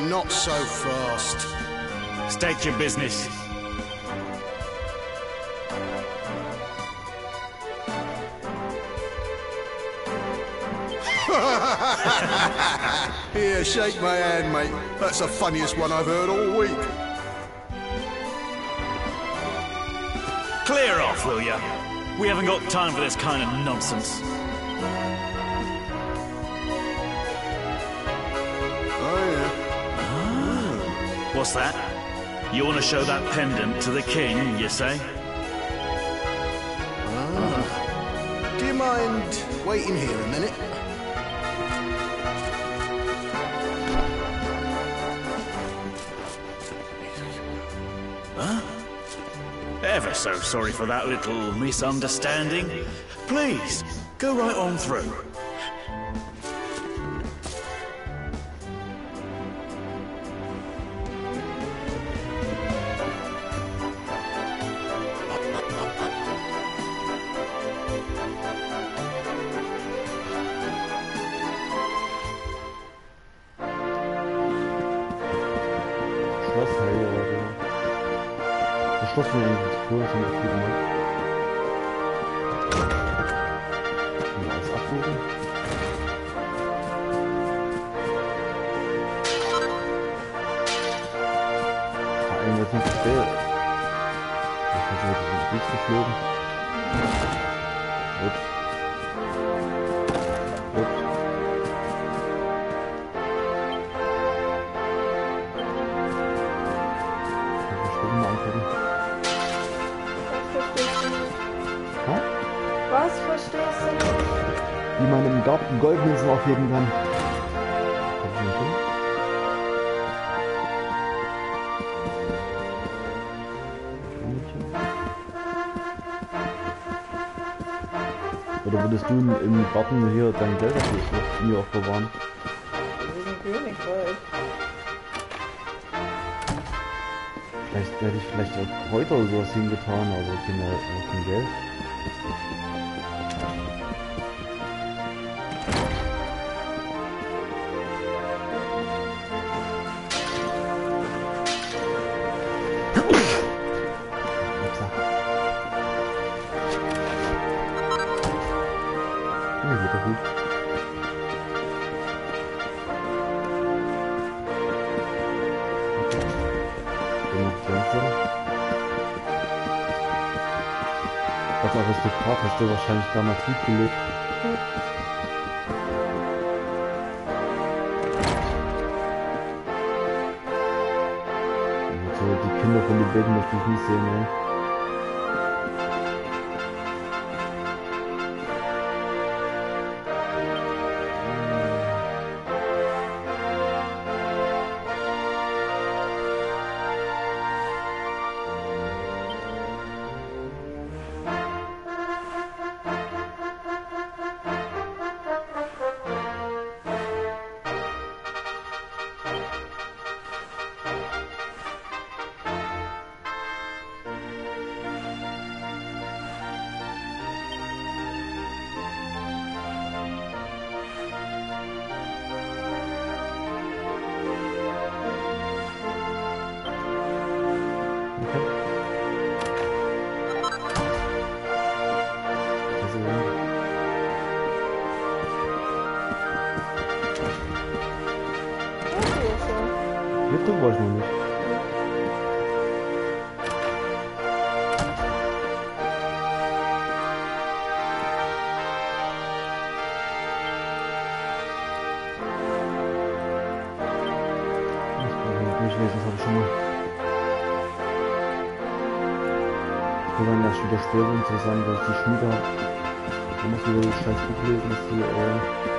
Not so fast. State your business. Here, shake my hand, mate. That's the funniest one I've heard all week. Clear off, will ya? We haven't got time for this kind of nonsense. What's that? You want to show that pendant to the king, you say? Ah. Do you mind waiting here a minute? Huh? Ever so sorry for that little misunderstanding. Please, go right on through. warten hier dein Geld auf mir aufbewahren. Wir sind König, Gold. Vielleicht hätte ich vielleicht auch heute oder sowas hingetan, aber also kein, kein Geld. hätte wahrscheinlich damals gut gelebt. So, die Kinder von den Bäden möchte ich nicht sehen, ne? sehr interessant, dass die Schmiede, man muss wieder die scheiß Buch lesen, dass die, äh,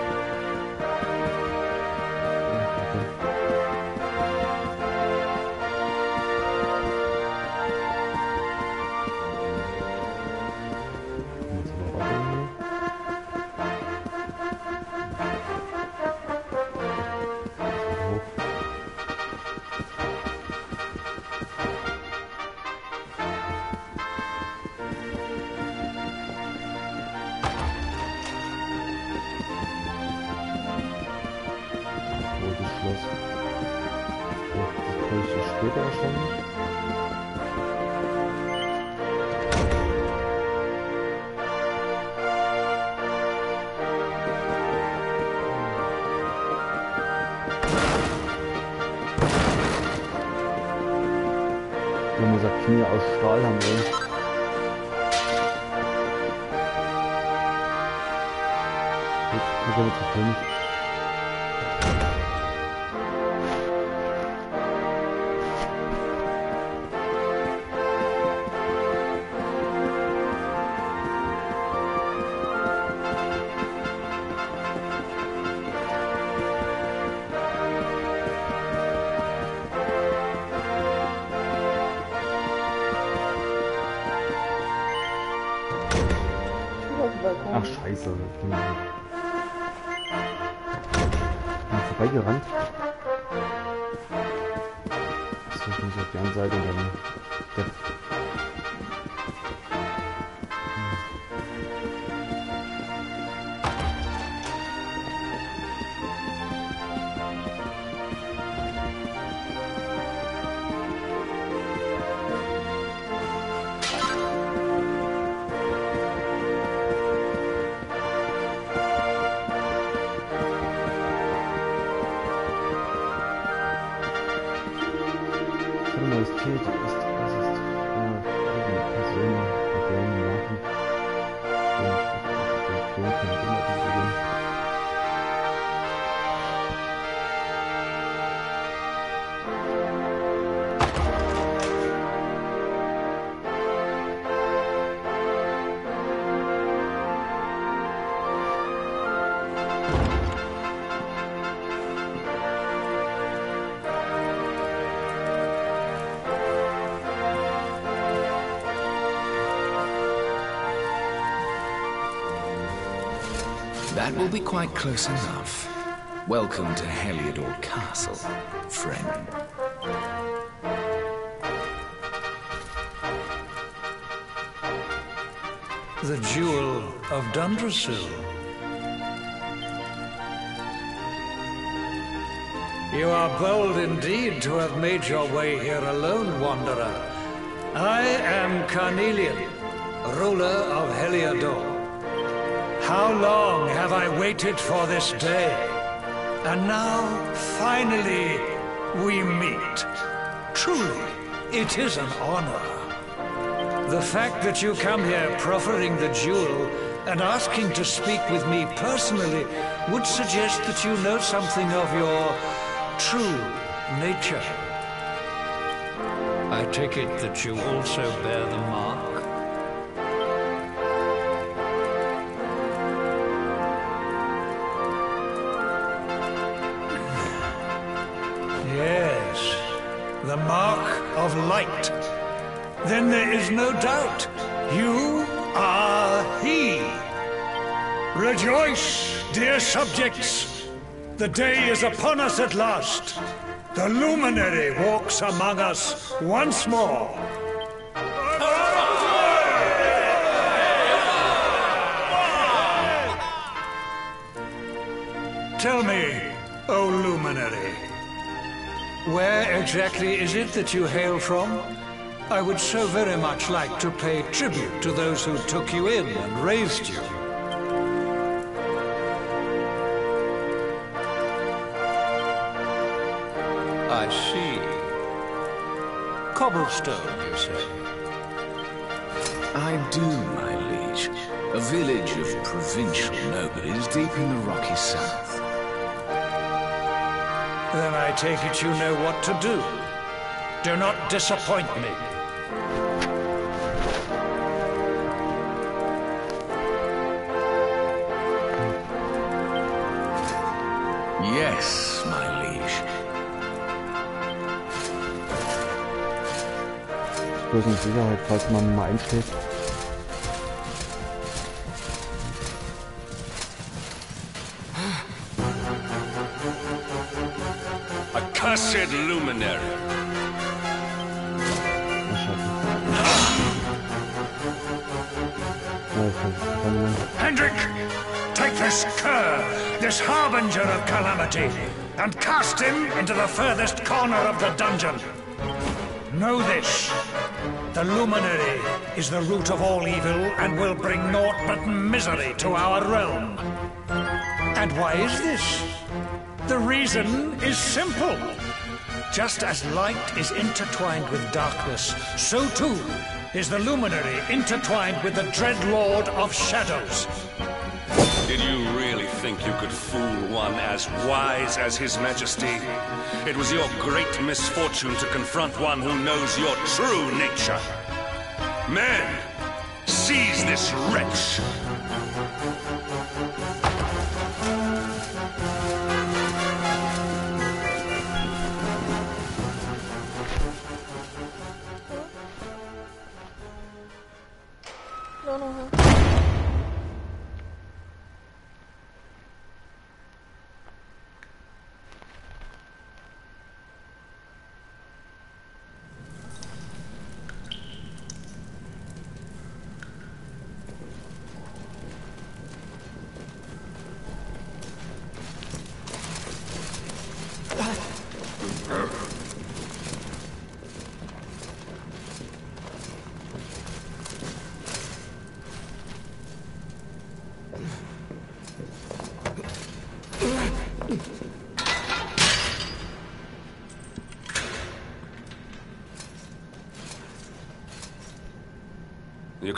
That will be quite close enough. Welcome to Heliodor Castle, friend. The Jewel of Dundrasil. You are bold indeed to have made your way here alone, Wanderer. I am Carnelian, ruler of Heliodor. How long have I waited for this day? And now, finally, we meet. Truly, it is an honor. The fact that you come here proffering the jewel and asking to speak with me personally would suggest that you know something of your true nature. I take it that you also bear the mark. Subjects. The day is upon us at last. The luminary walks among us once more. Tell me, O luminary, where exactly is it that you hail from? I would so very much like to pay tribute to those who took you in and raised you. Cobblestone, you say? I do, my liege. A village of provincial nobles deep in the rocky south. Then I take it you know what to do. Do not disappoint me. Yes, Bloß in Sicherheit, falls man mal. Accursed luminary. Hendrik, take this cur, this harbinger of calamity, and cast him into the furthest corner of the dungeon. Know this. The luminary is the root of all evil and will bring naught but misery to our realm. And why is this? The reason is simple. Just as light is intertwined with darkness, so too is the luminary intertwined with the dread lord of shadows. Did you really think you could fool one as wise as His Majesty? It was your great misfortune to confront one who knows your true nature. Men, seize this wretch!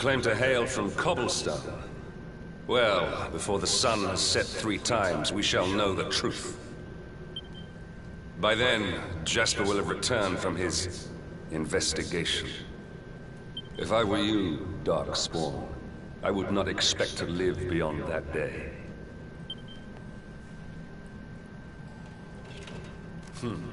Claim to hail from Cobblestone. Well, before the sun has set three times, we shall know the truth. By then, Jasper will have returned from his investigation. If I were you, Darkspawn, I would not expect to live beyond that day. Hmm.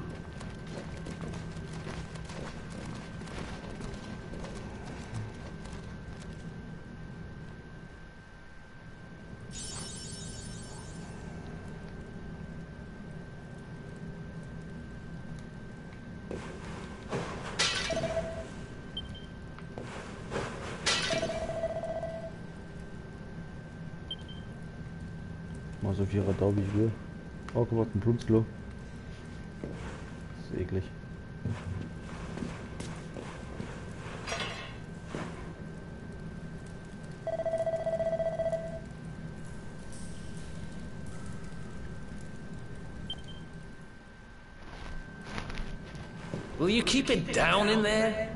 Mal so viel Radar wie ich will. Guck ein Blutsklo. Das ist eklig. Will you keep it down in there?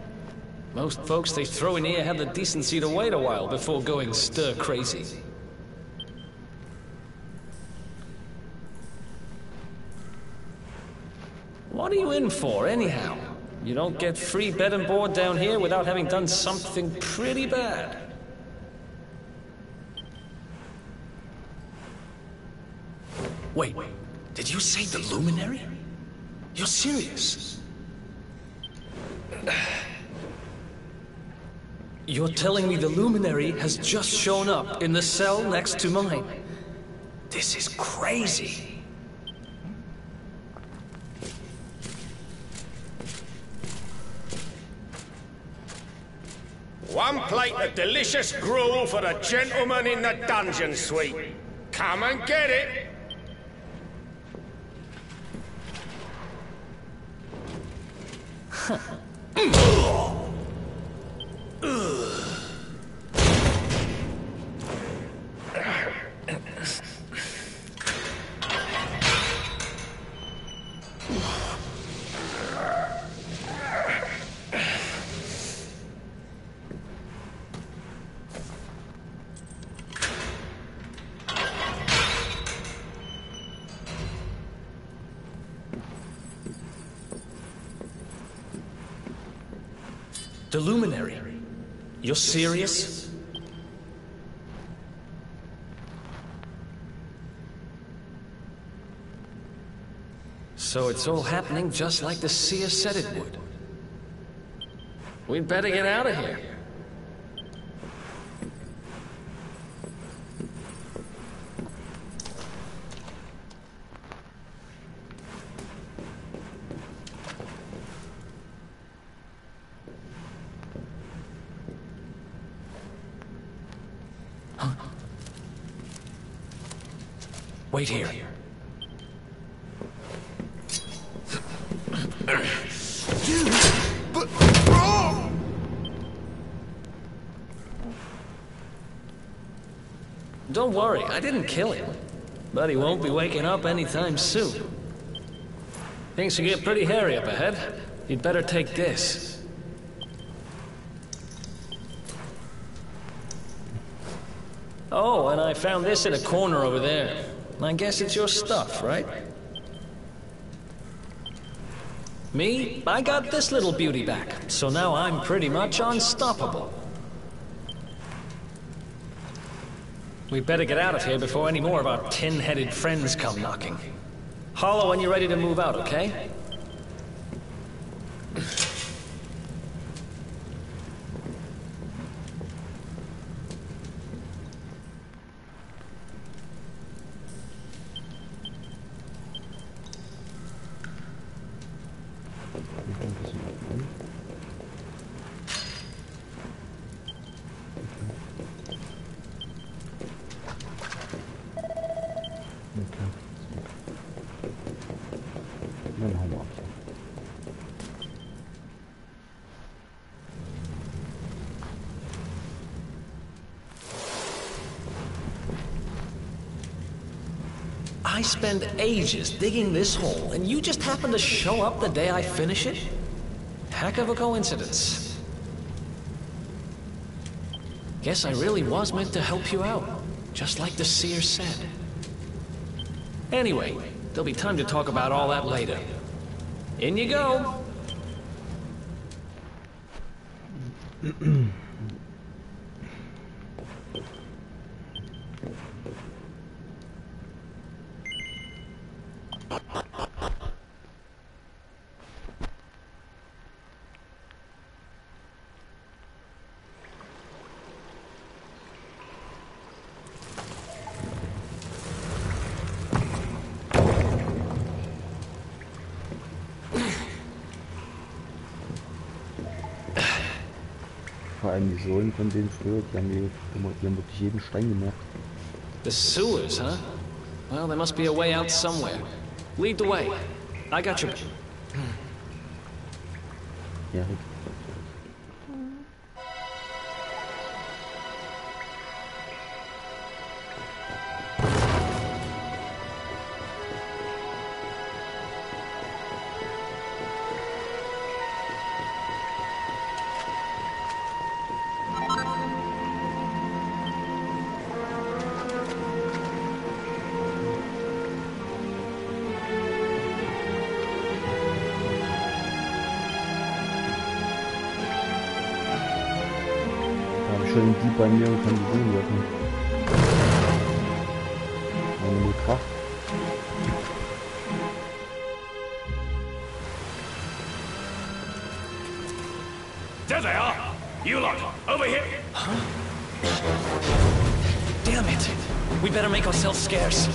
Most folks they throw in here have the decency to wait a while before going stir crazy. What are you in for, anyhow? Don't get free bed and board down here without having done something pretty bad. Wait, did you say the Luminary? You're serious? You're telling me the Luminary has just shown up in the cell next to mine? This is crazy. One plate of delicious gruel for the gentleman in the dungeon suite. Come and get it. You're serious? So it's all happening just like the seer said it would. We'd better get out of here. Wait here. Don't worry, I didn't kill him. But he won't be waking up anytime soon. Things should get pretty hairy up ahead. You'd better take this. Oh, and I found this in a corner over there. I guess it's your stuff, right? Me? I got this little beauty back, so now I'm pretty much unstoppable. We better get out of here before any more of our tin-headed friends come knocking. Hollow when you're ready to move out, okay? Dann hauen wir ab. I spend ages digging this hole, and you just happen to show up the day I finish it? Heck of a coincidence. Guess I really was meant to help you out, just like the seer said. Anyway, there'll be time to talk about all that later. In you go. Allem die Säulen von denen früher, die haben, die, die haben wirklich jeden Stein gemerkt. The sewers, huh? Well, there must be a way out somewhere. Lead the way. I got your... make ourselves scarce.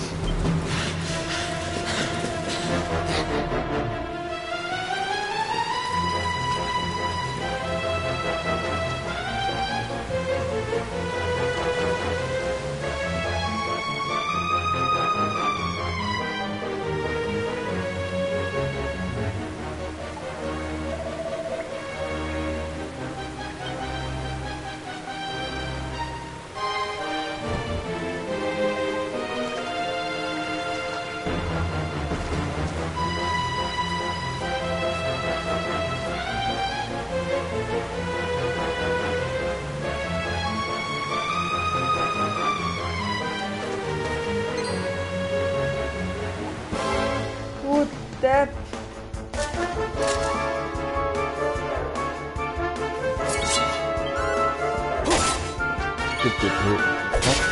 Tipp, tipp, tipp. Kraft.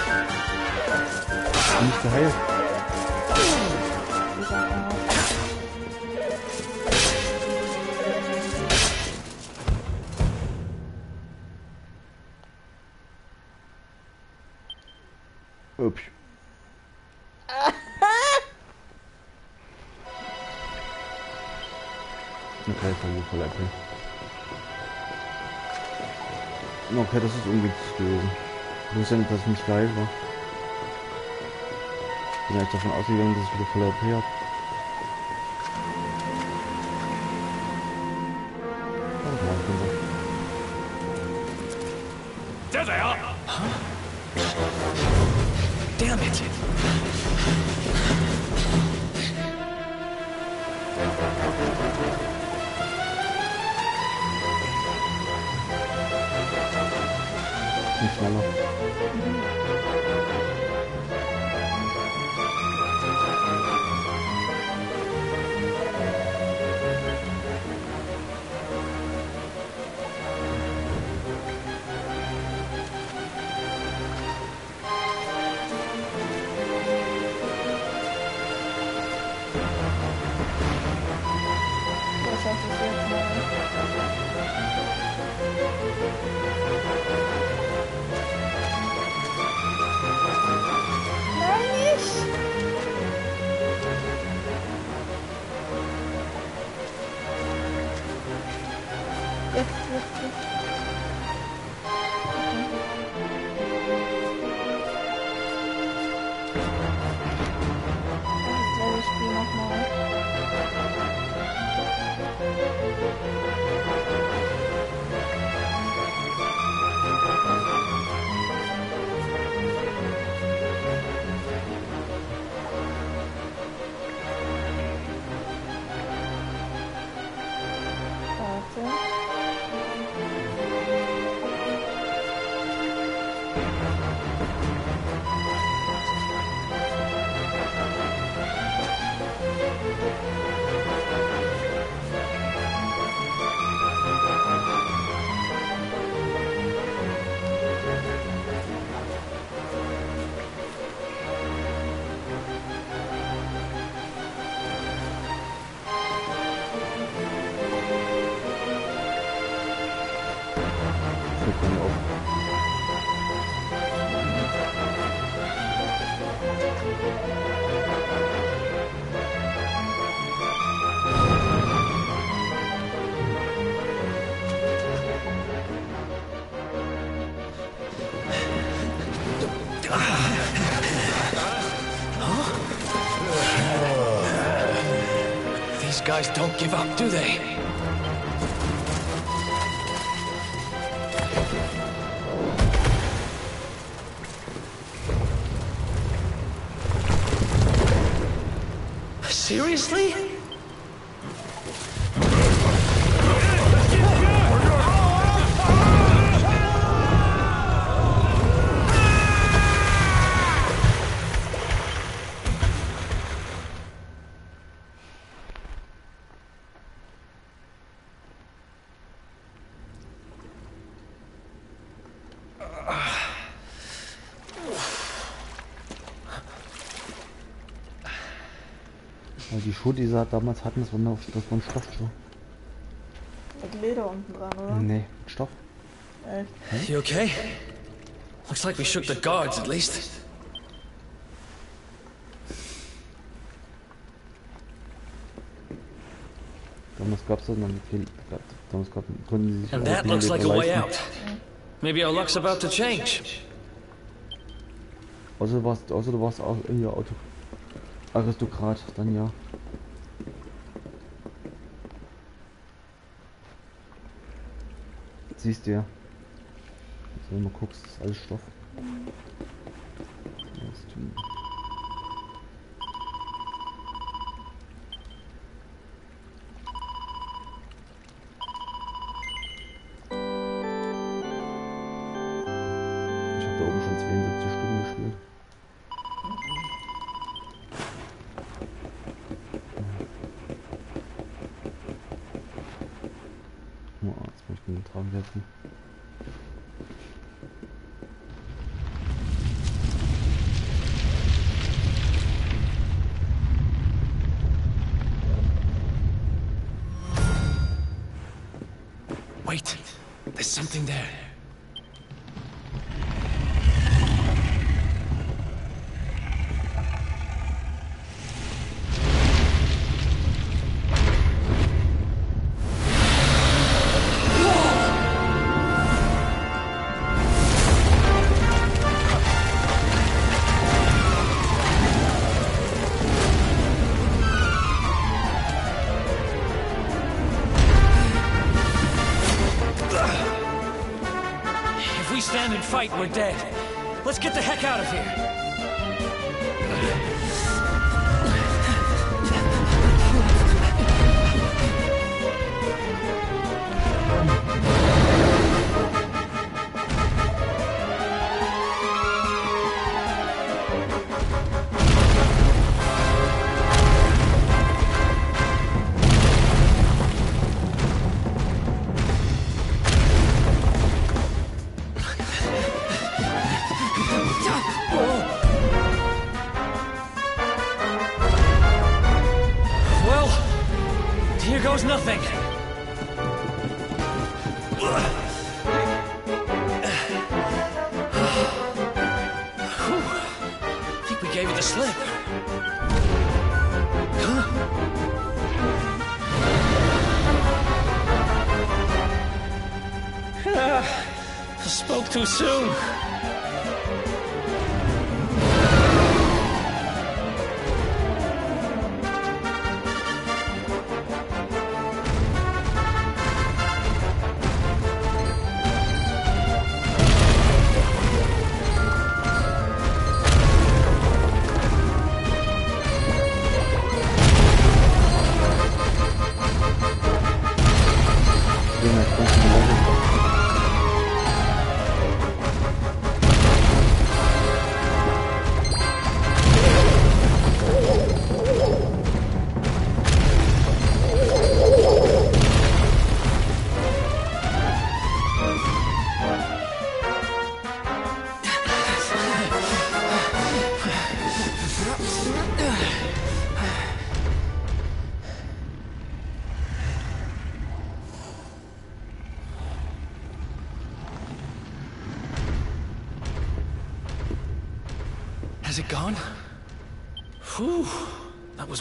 Nicht geheilt. Okay, ist ja voll Apple. Okay, das ist ungünstig. Ich wusste nicht, dass es nicht geil war. Bin eigentlich davon ausgegangen, dass ich wieder voll AP habe. Guys don't give up, do they? Weil die Schuhe, die sie damals hatten, das waren, das waren Stoffschuhe. Mit Leder unten dran, oder? Nee, mit Stoff. Echt? You okay? Looks like we shook the guards at least. Damals gab es dann viel. Damals gab, konnten sie sich And that looks like a way out. Maybe our luck's about to change. Außer du warst, außer du warst auch hier Auto Aristokrat, dann ja. Siehst du ja. Also, wenn du mal guckst, ist alles Stoff.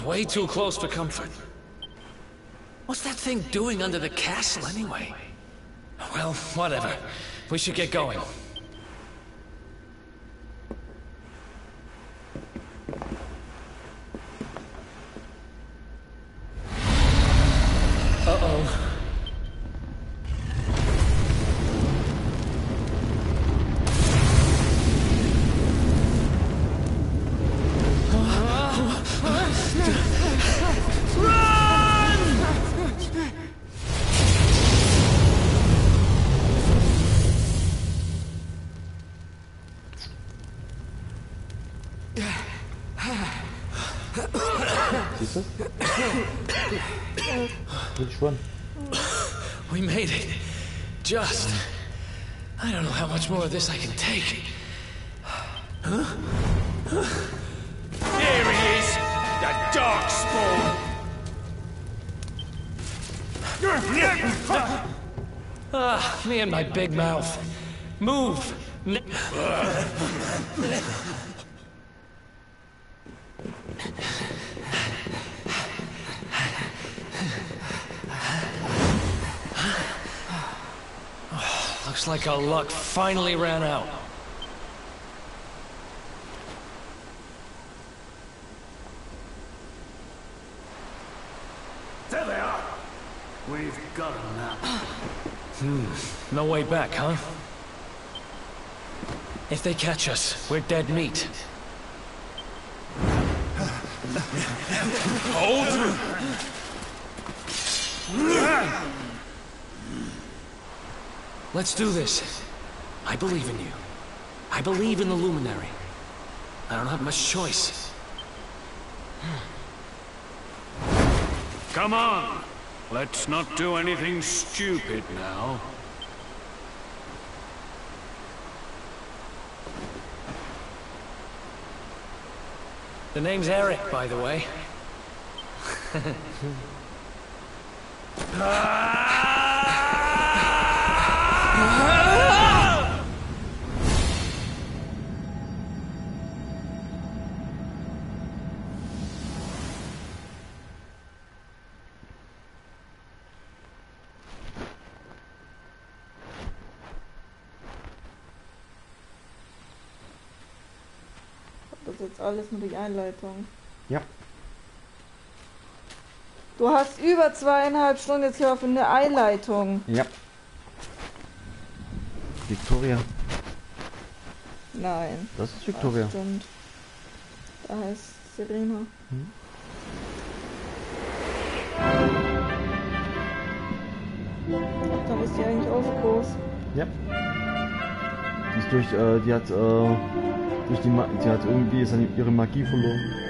Way too close for comfort. What's that thing doing under the castle anyway? Well, whatever. We should get going. Darkspawn! Ah, me and my big mouth. Move. Looks like our luck finally ran out. There they are! We've got them now. Hmm. No way back, huh? If they catch us, we're dead meat. Hold! Let's do this. I believe in you. I believe in the Luminary. I don't have much choice. Come on! Let's not do anything stupid now. The name's Eric, by the way. Das jetzt alles nur die Einleitung. Ja. Du hast über zweieinhalb Stunden jetzt hier auf eine Einleitung. Ja. Victoria. Nein. Das ist Victoria. Das stimmt. Da heißt Serena. Hm. Ach, dann ist die eigentlich auch so groß. Ja. Die ist durch, äh, die hat, äh, durch die, Ma die hat irgendwie seine, ihre Magie verloren.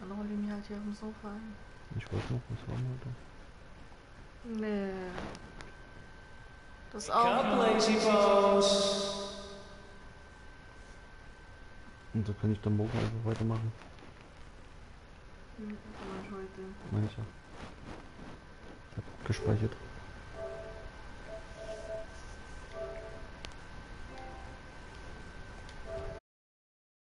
Dann hol ich mich halt hier auf dem Sofa ein. Ich wollte noch was haben heute. Nee. Das auch. Und so kann ich dann morgen einfach weitermachen. Hm, nicht heute. Meine ich ja. gespeichert.